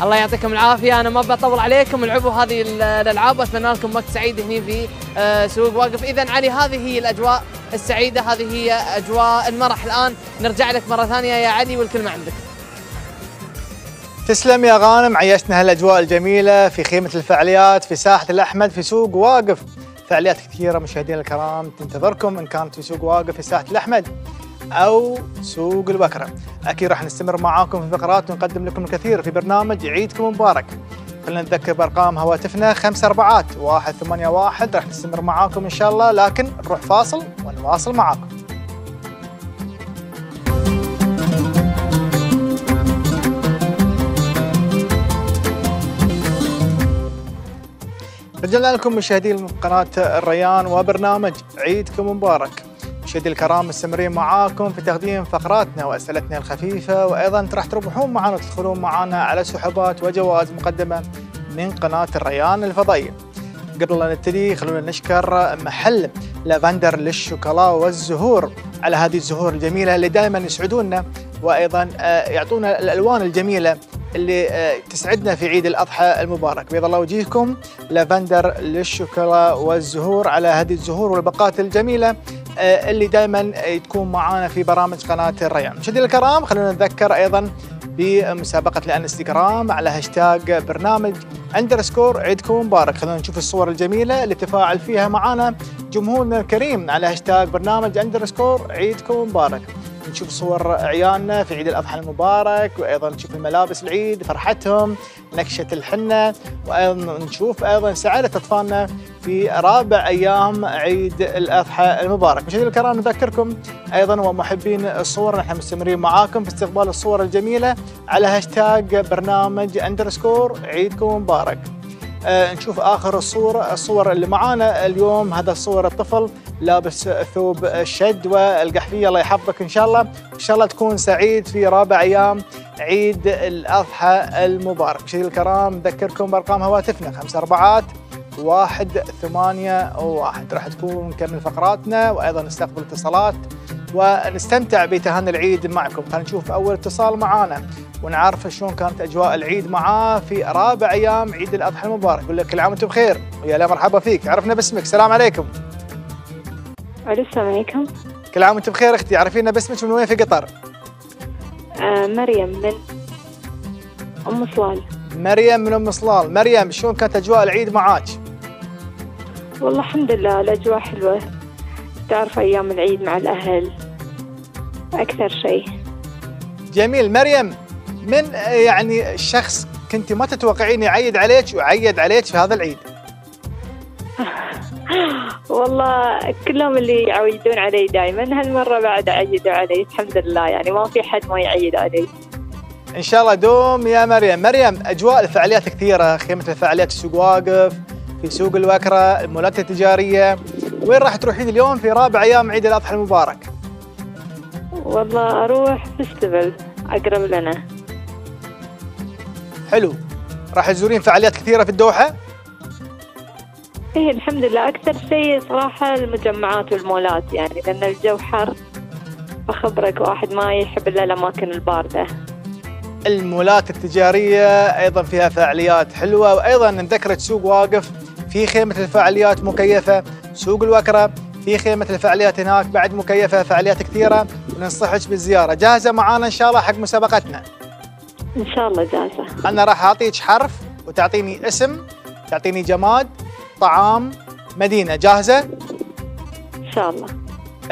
الله يعطيكم العافية. أنا ما بطول عليكم العبوا هذه ال- الألعاب وأتمنى لكم وقت سعيد هنا في آه، سوق واقف. اذا علي هذه هي الأجواء السعيدة هذه هي أجواء المرح الآن. نرجع لك مرة ثانية يا علي والكلمة عندك. تسلم يا غانم عيشنا هالأجواء الجميلة في خيمة الفعاليات في ساحة الأحمد في سوق واقف. فعاليات كثيرة مشاهدينا الكرام تنتظركم إن كانت في سوق واقف في ساحة الأحمد أو سوق البكرة. أكيد راح نستمر معاكم في فقرات ونقدم لكم الكثير في برنامج عيدكم مبارك خلينا نتذكر بأرقام هواتفنا خمس أربعات واحد ثمانية واحد راح نستمر معاكم إن شاء الله لكن نروح فاصل ونواصل معاكم. رجعنا لكم مشاهدي قناة الريان وبرنامج عيدكم مبارك. مشاهدي الكرام مستمرين معاكم في تقديم فقراتنا وأسئلتنا الخفيفة وأيضا راح تربحون معنا وتدخلون معنا على سحوبات وجوائز مقدمة من قناة الريان الفضائية. قبل لا نبتدي خلونا نشكر محل لافندر للشوكولا والزهور. على هذه الزهور الجميلة اللي دائما يسعدونا وأيضا آه، يعطونا الألوان الجميلة اللي آه، تسعدنا في عيد الأضحى المبارك. بيض الله وجيهكم لافندر للشوكولا والزهور على هذه الزهور والباقات الجميلة آه، اللي دائما تكون معانا في برامج قناة الريان. مشاهدينا الكرام خلونا نتذكر أيضا بمسابقة الانستغرام على هاشتاج برنامج underscore عيدكم مبارك. خلونا نشوف الصور الجميلة اللي تفاعل فيها معنا جمهورنا الكريم على هاشتاج برنامج underscore عيدكم مبارك. نشوف صور عيالنا في عيد الأضحى المبارك وأيضا نشوف الملابس العيد فرحتهم نكشة الحنة وأيضا نشوف أيضا سعادة أطفالنا في رابع أيام عيد الأضحى المبارك. مشاهدينا الكرام نذكركم أيضا ومحبين الصور نحن مستمرين معاكم في استقبال الصور الجميلة على هاشتاج برنامج أندرسكور عيدكم مبارك. نشوف آخر الصور الصور اللي معانا اليوم. هذا صور الطفل لابس ثوب الشد والقحفية الله يحفظك إن شاء الله. إن شاء الله تكون سعيد في رابع أيام عيد الأضحى المبارك. مشاهدينا الكرام نذكركم بأرقام هواتفنا خمس اربعات واحد ثمانية واحد. راح تكون نكمل فقراتنا وأيضا نستقبل اتصالات ونستمتع بتهاني العيد معكم. خلينا نشوف أول اتصال معانا. ونعرف شلون كانت أجواء العيد معاه في رابع أيام عيد الأضحى المبارك. يقول لك كل عام وأنتم بخير. ويا لا مرحبا فيك. عرفنا باسمك. السلام عليكم. السلام عليكم. كل عام وأنتم بخير أختي. عرفينا باسمك من وين في قطر؟ آه مريم من أم صلال. مريم من أم صلال. مريم شلون كانت أجواء العيد معاك؟ والله الحمد لله الأجواء حلوة. تعرف أيام العيد مع الأهل. أكثر شيء. جميل. مريم من آه، يعني شخص كنت ما تتوقعين يعيد عليك وعيد عليك في هذا العيد؟ والله كلهم اللي يعيدون علي دائما هالمرة بعد عيدوا علي الحمد لله. يعني ما في حد ما يعيد علي. إن شاء الله دوم يا مريم. مريم أجواء الفعاليات كثيرة. خيمة الفعاليات في سوق واقف في سوق الوكرة المولات التجارية. وين راح تروحين اليوم في رابع أيام عيد الأضحى المبارك؟ والله أروح فيستيفال أقرب لنا. حلو. راح تزورين فعاليات كثيرة في الدوحة؟ إيه الحمد لله. أكثر شيء صراحة المجمعات والمولات يعني لأن الجو حر فخبرك واحد ما يحب إلا الأماكن الباردة. المولات التجارية أيضا فيها فعاليات حلوة وأيضا نذكرك سوق واقف في خيمة الفعاليات مكيفة. سوق الوكرة في خيمة الفعاليات هناك بعد مكيفة فعاليات كثيرة. وننصحك بالزيارة. جاهزة معانا إن شاء الله حق مسابقتنا. إن شاء الله جاهزة. أنا راح أعطيك حرف وتعطيني اسم تعطيني جماد طعام مدينة. جاهزة؟ إن شاء الله.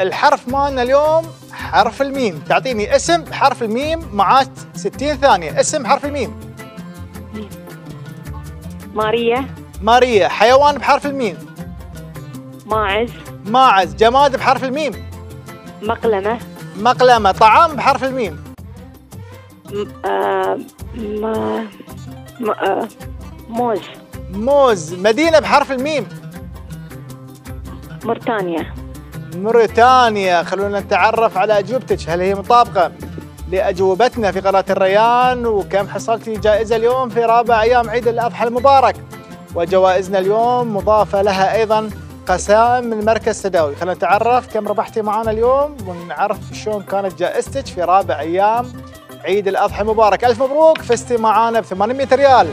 الحرف مالنا اليوم حرف الميم. تعطيني اسم حرف الميم معاك 60 ثانية. اسم حرف الميم. ماريا. ماريا. حيوان بحرف الميم. ماعز. ماعز. جماد بحرف الميم. مقلمة. مقلمة. طعام بحرف الميم. م- م- موز. موز. مدينة بحرف الميم. موريتانيا. موريتانيا. خلونا نتعرف على أجوبتك. هل هي مطابقة لأجوبتنا في قناة الريان؟ وكم حصلتي جائزة اليوم في رابع أيام عيد الأضحى المبارك؟ وجوائزنا اليوم مضافة لها أيضا قسائم من مركز تداوي خلينا نتعرف كم ربحتي معنا اليوم ونعرف شلون كانت جائزتك في رابع أيام عيد الأضحى المبارك ألف مبروك. فزتي معنا ب 800 ريال.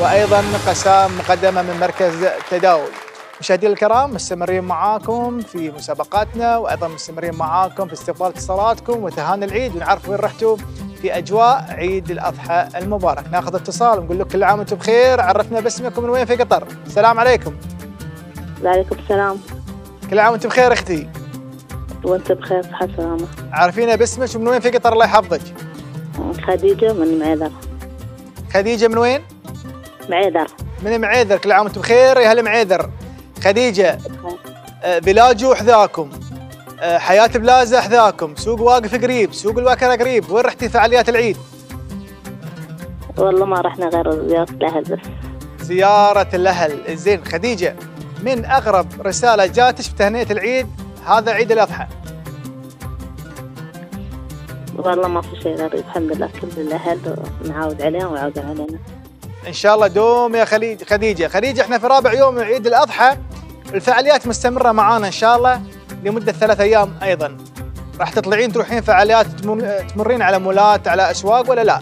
وأيضا قسائم مقدمة من مركز تداوي مشاهدينا الكرام مستمرين معاكم في مسابقاتنا وأيضا مستمرين معاكم في استقبال اتصالاتكم وتهاني العيد. ونعرف وين رحتوا في أجواء عيد الأضحى المبارك. ناخذ اتصال ونقول لك كل عام وأنتم بخير. عرفنا باسمكم من وين في قطر. السلام عليكم. وعليكم السلام. كل عام وأنتم بخير أختي. وأنت بخير صحة سلامة عرفينا باسمك ومن وين في قطر الله يحفظك. خديجة من معيذر خديجة من وين؟ معيذر من معيذر كل عام وأنتم بخير. يا هلا معيذر خديجة آه، Villaggio حذاكم آه، Hyatt Plaza حذاكم سوق واقف قريب سوق الوكره قريب. وين رحتي فعاليات العيد؟ والله ما رحنا غير زيارة الأهل بس. زيارة الأهل. زين خديجة من أغرب رسالة جاتك في تهنئة العيد؟ هذا عيد الأضحى. والله ما في شيء غريب الحمد لله كل الأهل نعاود عليهم ويعودون علينا. إن شاء الله دوم يا خليج خديجة. خديجة إحنا في رابع يوم عيد الأضحى. الفعاليات مستمرة معانا إن شاء الله لمدة ثلاث أيام أيضا. راح تطلعين تروحين فعاليات تمر- تمرين على مولات على أسواق ولا لا؟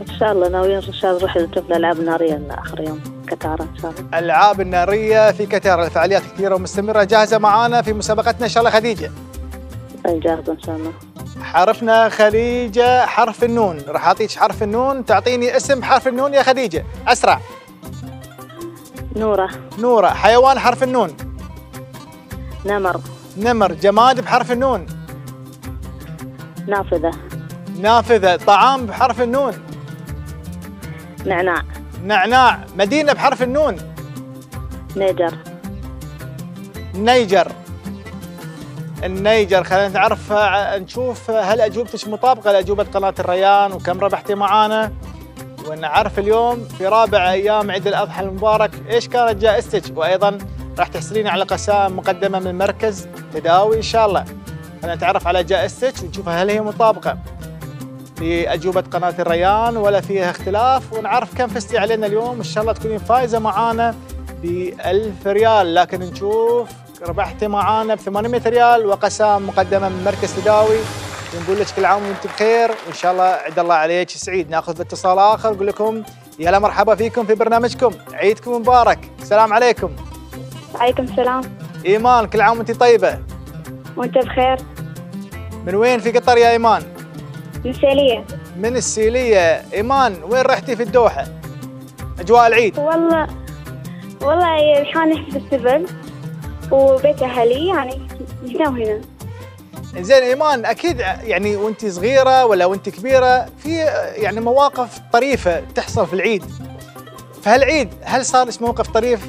إن شاء الله ناويين إن شاء الله نروح نشوف الألعاب النارية آخر يوم كتارة إن شاء الله. العاب النارية في كتار الفعاليات كثيرة ومستمرة. جاهزة معانا في مسابقتنا إن شاء الله خديجة. جاهزة إن شاء الله. حرفنا خديجة حرف النون. راح أعطيك حرف النون تعطيني اسم حرف النون يا خديجة. أسرع. نورة. نورة. حيوان حرف النون. نمر. نمر. جماد بحرف النون. نافذة. نافذة. طعام بحرف النون. نعناع. نعناع. مدينة بحرف النون. نيجر. نيجر. النيجر. خلينا نعرف ع- نشوف هل أجوبتك مطابقة لأجوبة قناة الريان وكم ربحتي معانا ونعرف اليوم في رابع أيام عيد الأضحى المبارك إيش كانت جائزتك؟ وأيضا راح تحصلين على قسائم مقدمة من مركز تداوي إن شاء الله. خلينا نتعرف على جائزتك ونشوف هل هي مطابقة لأجوبة قناة الريان ولا فيها اختلاف. ونعرف كم فزتي علينا اليوم. إن شاء الله تكونين فايزة معانا ب 1000 ريال. لكن نشوف ربحتي معانا ب 800 ريال وقسام مقدمة من مركز تداوي ونقول لك كل عام وانت بخير وإن شاء الله عيد الله عليك سعيد. ناخذ اتصال آخر نقول لكم يا مرحبا فيكم في برنامجكم. عيدكم مبارك. السلام عليكم. عليكم السلام. إيمان كل عام وانت طيبة؟ وانت بخير. من وين في قطر يا إيمان؟ من سالية من السيلية. إيمان وين رحتي في الدوحة؟ أجواء العيد. والله والله الحين في فيستيفال وبيت أهلي يعني هنا. وهنا زين إيمان أكيد يعني وانت صغيرة ولا وانت كبيرة في يعني مواقف طريفة تحصل في العيد. فهالعيد هل صار لك موقف طريف؟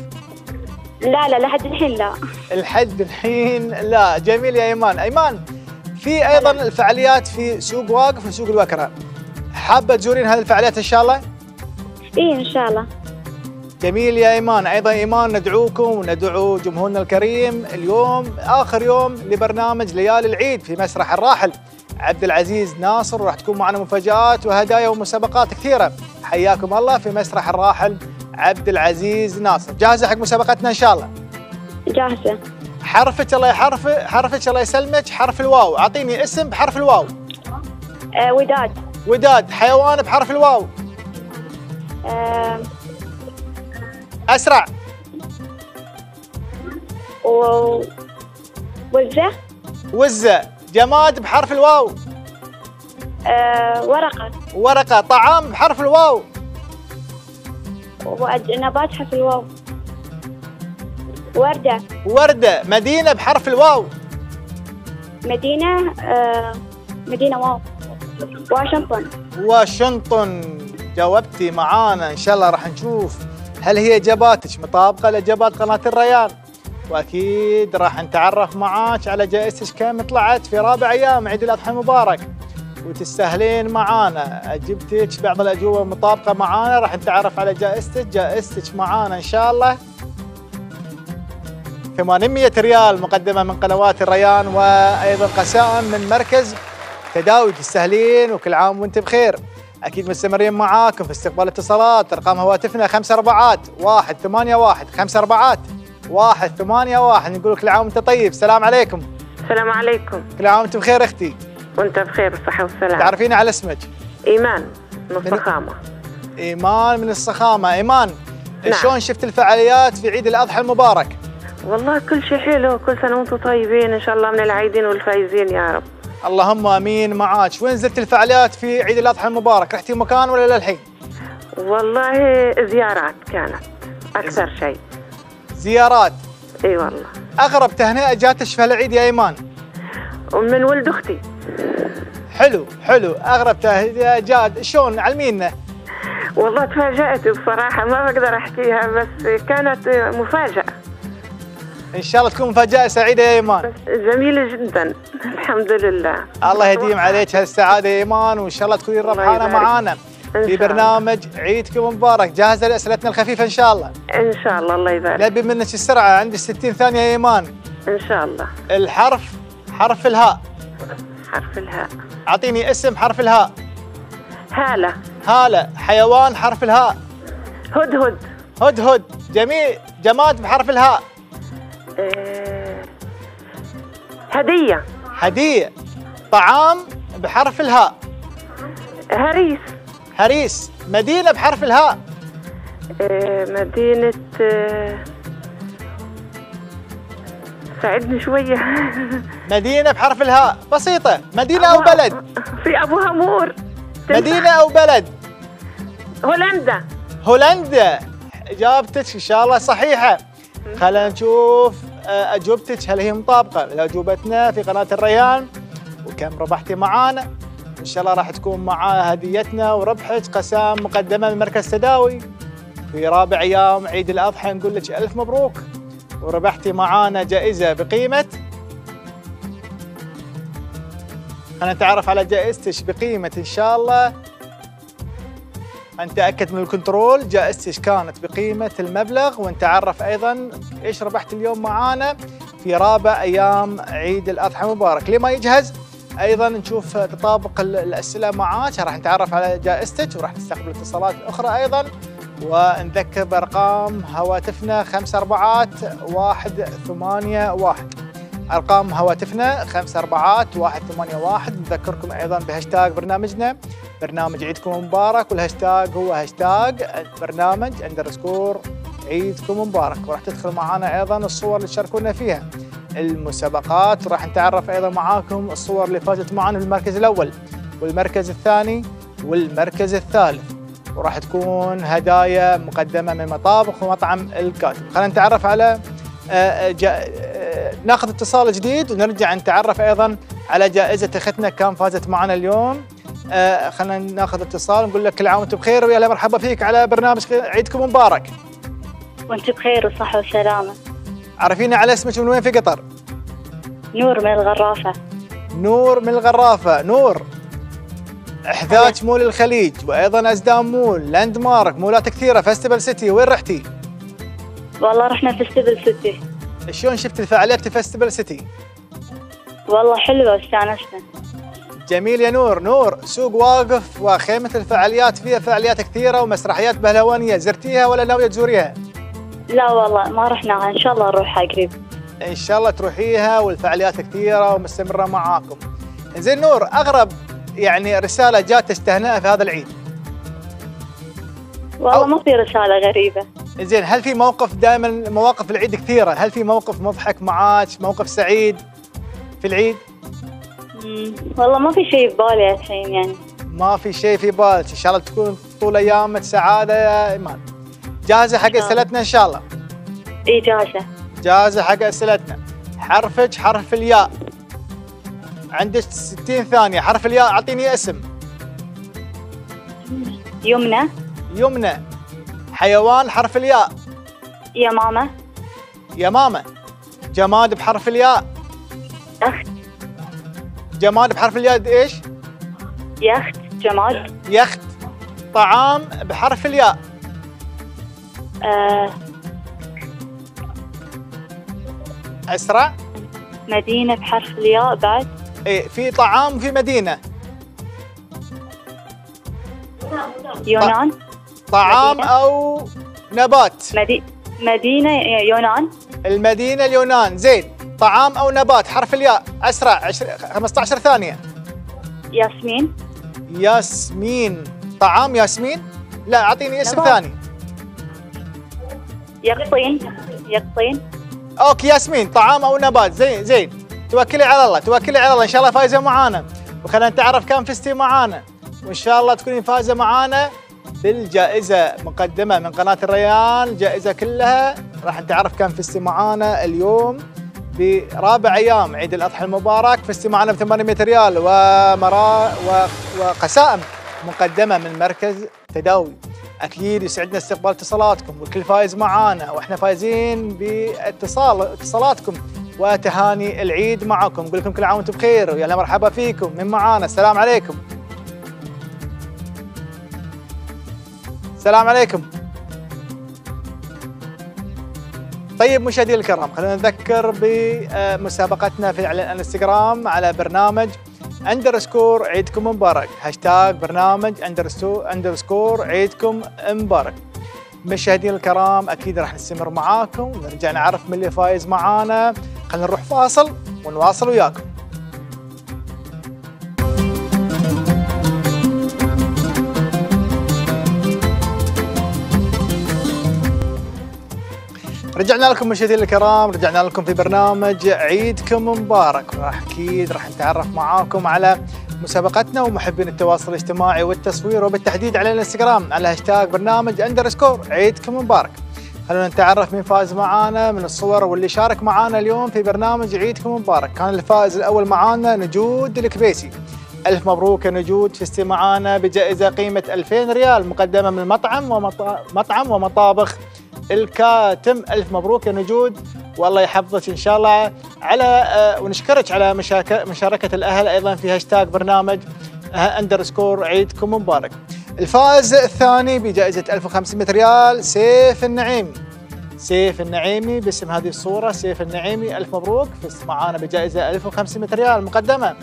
لا لا لحد الحين لا. الحد الحين لا. جميل يا إيمان. إيمان في أيضا الفعاليات في سوق واقف وسوق الوكرة. حابة تزورين هذه الفعاليات إن شاء الله؟ إيه إن شاء الله. جميل يا إيمان. أيضا إيمان ندعوكم وندعو جمهورنا الكريم اليوم آخر يوم لبرنامج ليالي العيد في مسرح الراحل. عبد العزيز ناصر وراح تكون معنا مفاجآت وهدايا ومسابقات كثيرة. حياكم الله في مسرح الراحل عبد العزيز ناصر. جاهزة حق مسابقتنا إن شاء الله؟ جاهزة. حرفك الله يحرف حرفك الله يسلمك. حرف الواو. أعطيني اسم بحرف الواو. آه وداد. وداد. حيوان بحرف الواو. آه أسرع. و وزة. وزة. جماد بحرف الواو. آه ورقة. ورقة. طعام بحرف الواو. ونبات حرف الواو. وردة. وردة. مدينة بحرف الواو. مدينة آه مدينة واو. واشنطن. واشنطن. جاوبتي معانا. إن شاء الله راح نشوف. هل هي اجاباتك مطابقة لاجابات قناة الريان؟ وأكيد راح نتعرف معاك على جائزتك كم طلعت في رابع أيام عيد الأضحى المبارك. وتستاهلين معانا. جبتك بعض الأجوبة مطابقه معانا راح نتعرف على جائزتك. جائزتك معانا إن شاء الله. 800 ريال مقدمة من قنوات الريان وأيضا قسائم من مركز تداوي. تستاهلين وكل عام وأنت بخير. أكيد مستمرين معاكم في استقبال اتصالات. أرقام هواتفنا خمس اربعات واحد ثمانية واحد خمس اربعات واحد ثمانية واحد. نقول كل عام وأنت طيب. السلام عليكم. السلام عليكم. كل عام وانت بخير أختي؟ وأنت بخير بالصحة والسلام تعرفين على اسمك؟ إيمان من الصخامة. إيمان من الصخامة. إيمان نعم. شلون شفت الفعاليات في عيد الأضحى المبارك؟ والله كل شيء حلو. كل سنة وأنتم طيبين. إن شاء الله من العايدين والفايزين يا رب. اللهم آمين. معاك. وين زرت الفعاليات في عيد الأضحى المبارك؟ رحتي مكان ولا للحين والله زيارات كانت. أكثر شيء. زيارات؟ إي والله. أغرب تهنئة جاتك في هالعيد يا إيمان؟ ومن ولد أختي. حلو حلو. أغرب تهنئة جات. شلون؟ علمينا والله تفاجأت بصراحة ما بقدر أحكيها بس كانت مفاجأة. إن شاء الله تكون مفاجأة سعيدة يا إيمان. جميلة جدا. الحمد لله. الله يديم عليك هالسعادة يا إيمان وإن شاء الله تكونين ربحانه. معانا في. برنامج عيدكم مبارك جاهزه لاسئلتنا الخفيفة إن شاء الله. إن شاء الله الله يبارك. نبي منك السرعة عندك 60 ثانية يا إيمان. إن شاء الله. الحرف حرف الهاء. حرف الهاء. أعطيني اسم حرف الهاء. هالة. هالة. حيوان حرف الهاء. هدهد. هدهد. جميل. جماد بحرف الهاء. هدية. هدية. طعام بحرف الهاء. هريس. هريس. مدينة بحرف الهاء. آه، مدينة آه، ساعدني شوية. مدينة بحرف الهاء. بسيطة. مدينة أو بلد. في أبو همور. مدينة أو بلد. هولندا. هولندا. إجابتك إن شاء الله صحيحة. خلينا نشوف آه، أجوبتك. هل هي مطابقة؟ لأجوبتنا في قناة الريان وكم ربحتي معانا. إن شاء الله راح تكون مع هديتنا وربحك قسام مقدمة من مركز تداوي. في رابع أيام عيد الأضحى نقول لك ألف مبروك. وربحتي معانا جائزة بقيمة. خلينا نتعرف على جائزتك بقيمة إن شاء الله. نتأكد من الكنترول. جائزتك كانت؟ بقيمة المبلغ ونتعرف أيضا إيش ربحت اليوم معانا في رابع أيام عيد الأضحى المبارك. لما يجهز أيضا نشوف تطابق ال- الأسئلة معاك. راح نتعرف على جائزتك وراح نستقبل اتصالات أخرى أيضا. ونذكر بأرقام هواتفنا خمس أربعات واحد ثمانية واحد. أرقام هواتفنا خمس أربعات واحد ثمانية واحد. نذكركم أيضا بهاشتاج برنامجنا. برنامج عيدكم مبارك والهاشتاج هو هاشتاج برنامج underscore عيدكم مبارك. وراح تدخل معنا أيضا الصور اللي تشاركونا فيها. المسابقات وراح نتعرف أيضا معاكم الصور اللي فازت معنا في المركز الأول والمركز الثاني والمركز الثالث. وراح تكون هدايا مقدمة من مطابخ ومطعم الكاتب خلينا نتعرف على ناخذ اتصال جديد ونرجع نتعرف أيضا على جائزة اختنا كان فازت معنا اليوم. آه، خلينا ناخذ اتصال نقول لك كل عام وأنت بخير ويا مرحبا فيك على برنامج عيدكم مبارك. وأنت بخير وصحة وسلامة. عرفينا على اسمك من وين في قطر؟ نور من الغرافة. نور من الغرافة. نور احداث مول الخليج وأيضا ازدان مول Landmark مولات كثيرة Festival City وين رحتي؟ والله رحنا Festival City. شلون شفت الفعاليات في Festival City؟ والله حلوة واستانسنا جميل يا نور. نور سوق واقف وخيمة الفعاليات فيها فعاليات كثيرة ومسرحيات بهلوانية. زرتيها ولا ناوية تزوريها؟ لا والله ما رحناها إن شاء الله نروحها قريب. إن شاء الله تروحيها والفعاليات كثيرة ومستمرة معاكم. زين نور أغرب يعني رسالة جات تستهنئها في هذا العيد. والله ما في رسالة غريبة. زين هل في موقف دائما مواقف العيد كثيرة هل في موقف مضحك معاك موقف سعيد في العيد؟ مم، والله ما في شيء ببالي الحين يعني. ما في شيء في بالك إن شاء الله تكون طول أيامك سعادة يا إيمان. جاهزة حق أسئلتنا إن شاء الله؟ إي جاهزة. جاهزة حق أسئلتنا. حرفك حرف الياء. عندك 60 ثانية. حرف الياء أعطيني اسم. يمنى. يمنى حيوان حرف الياء. يمامة يمامة جماد بحرف الياء. يخت. جماد بحرف الياء إيش؟ يخت. جماد. يخت. طعام بحرف الياء. آه. أسرع مدينة بحرف الياء بعد. اي في طعام وفي مدينة. يونان. طعام. أو نبات. مدي... مدينة يونان. المدينة اليونان. زين. طعام أو نبات. حرف الياء. أسرع. عشر... 15 ثانية. ياسمين. ياسمين. طعام ياسمين؟ لا أعطيني اسم نبات. ثاني. يقطين. يقطين. أوكي ياسمين. طعام أو نبات. زين زين. توكلي على الله توكلي على الله. إن شاء الله فايزة معانا. وخلينا نتعرف كم فزتي معانا. وإن شاء الله تكونين فايزة معانا. بالجائزة مقدمة من قناة الريان الجائزه كلها. راح نتعرف كم فزتي معانا اليوم برابع أيام عيد الأضحى المبارك. فزتي معنا ب 800 ريال ومرا وقسائم مقدمة من مركز تداوي. أكيد يسعدنا استقبال اتصالاتكم والكل فايز معانا. وإحنا فايزين باتصال اتصالاتكم وتهاني العيد معكم. نقول لكم كل عام وأنتم بخير. ويا مرحبا فيكم من معانا. السلام عليكم. السلام عليكم. طيب مشاهدينا الكرام خلينا نذكر بمسابقتنا في على الانستغرام على برنامج underscore عيدكم مبارك. هاشتاج برنامج underscore عيدكم مبارك. مشاهدينا الكرام أكيد راح نستمر معاكم ونرجع نعرف من اللي فايز معانا. خلينا نروح فاصل ونواصل وياكم. رجعنا لكم مشاهدينا الكرام رجعنا لكم في برنامج عيدكم مبارك. راح أكيد راح نتعرف معاكم على مسابقتنا ومحبين التواصل الاجتماعي والتصوير وبالتحديد على الإنستغرام على هاشتاج برنامج underscore عيدكم مبارك. خلونا نتعرف مين فاز معانا من الصور واللي شارك معانا اليوم في برنامج عيدكم مبارك. كان الفائز الأول معانا نجود الكبيسي. ألف مبروك يا نجود فزتي معانا بجائزة قيمة 2000 ريال مقدمة من مطعم ومطعم ومطابخ الكاتم. ألف مبروك يا نجود. والله يحفظك إن شاء الله. على آه، ونشكرك على مشاركة الأهل أيضا في هاشتاج برنامج underscore عيدكم مبارك. الفائز الثاني بجائزة 1500 ريال سيف النعيمي. سيف النعيمي باسم هذه الصورة سيف النعيمي ألف مبروك. فزت معانا بجائزة 1500 ريال. مقدمة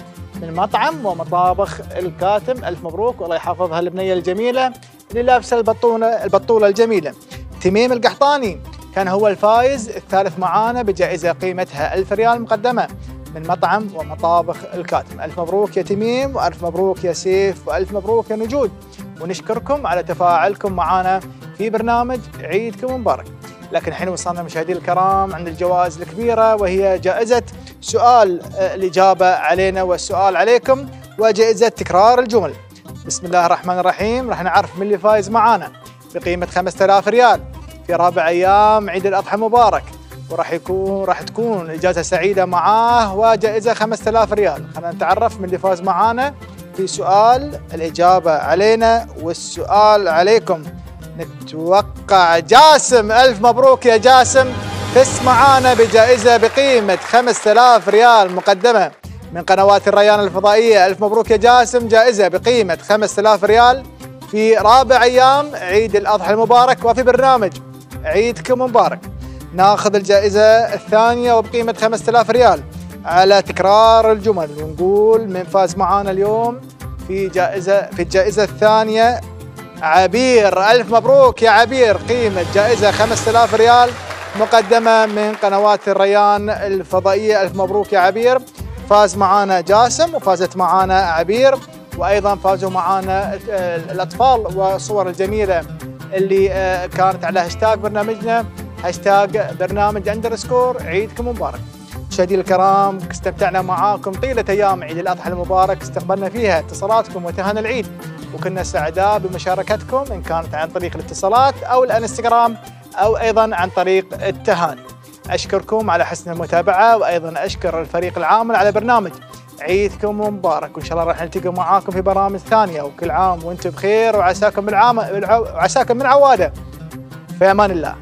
من مطعم ومطابخ الكاتم. ألف مبروك. والله يحفظها البنية الجميلة. اللي لابسة البطونة البطولة الجميلة. تميم القحطاني. كان هو الفايز الثالث معانا بجائزة قيمتها ألف ريال مقدمة من مطعم ومطابخ الكاتم. ألف مبروك يا تميم وألف مبروك يا سيف وألف مبروك يا نجود. ونشكركم على تفاعلكم معنا في برنامج عيدكم مبارك. لكن الحين وصلنا مشاهدينا الكرام عند الجوائز الكبيرة وهي جائزة سؤال آه، الإجابة علينا والسؤال عليكم وجائزة تكرار الجمل. بسم الله الرحمن الرحيم. راح نعرف من اللي فايز معانا. بقيمة 5000 ريال في رابع أيام عيد الأضحى المبارك وراح يكون راح تكون إجازة سعيدة معاه وجائزة 5000 ريال. خلينا نتعرف من اللي فاز معانا في سؤال الإجابة علينا والسؤال عليكم. نتوقع جاسم ألف مبروك يا جاسم. فز معانا بجائزة بقيمة 5000 ريال مقدمة من قنوات الريان الفضائية. ألف مبروك يا جاسم. جائزة بقيمة 5000 ريال. في رابع أيام عيد الأضحى المبارك وفي برنامج عيدكم مبارك. ناخذ الجائزة الثانية وبقيمة 5000 ريال. على تكرار الجمل ونقول من فاز معانا اليوم في جائزة في الجائزة الثانية عبير. ألف مبروك يا عبير. قيمة جائزة 5000 ريال مقدمة من قنوات الريان الفضائية. ألف مبروك يا عبير. فاز معانا جاسم وفازت معانا عبير. وأيضا فازوا معانا آه، الأطفال والصور الجميلة اللي آه، كانت على هاشتاج برنامجنا هاشتاج برنامج underscore عيدكم مبارك. مشاهدينا الكرام استمتعنا معاكم طيلة أيام عيد الأضحى المبارك استقبلنا فيها اتصالاتكم وتهاني العيد. وكنا سعداء بمشاركتكم إن كانت عن طريق الاتصالات أو الإنستغرام أو أيضا عن طريق التهاني. أشكركم على حسن المتابعة وأيضا أشكر الفريق العامل على برنامج. عيدكم مبارك وإن شاء الله راح نلتقي معاكم في برامج ثانية. وكل عام وأنتم بخير وعساكم بالعام وعساكم من عوادة. في أمان الله.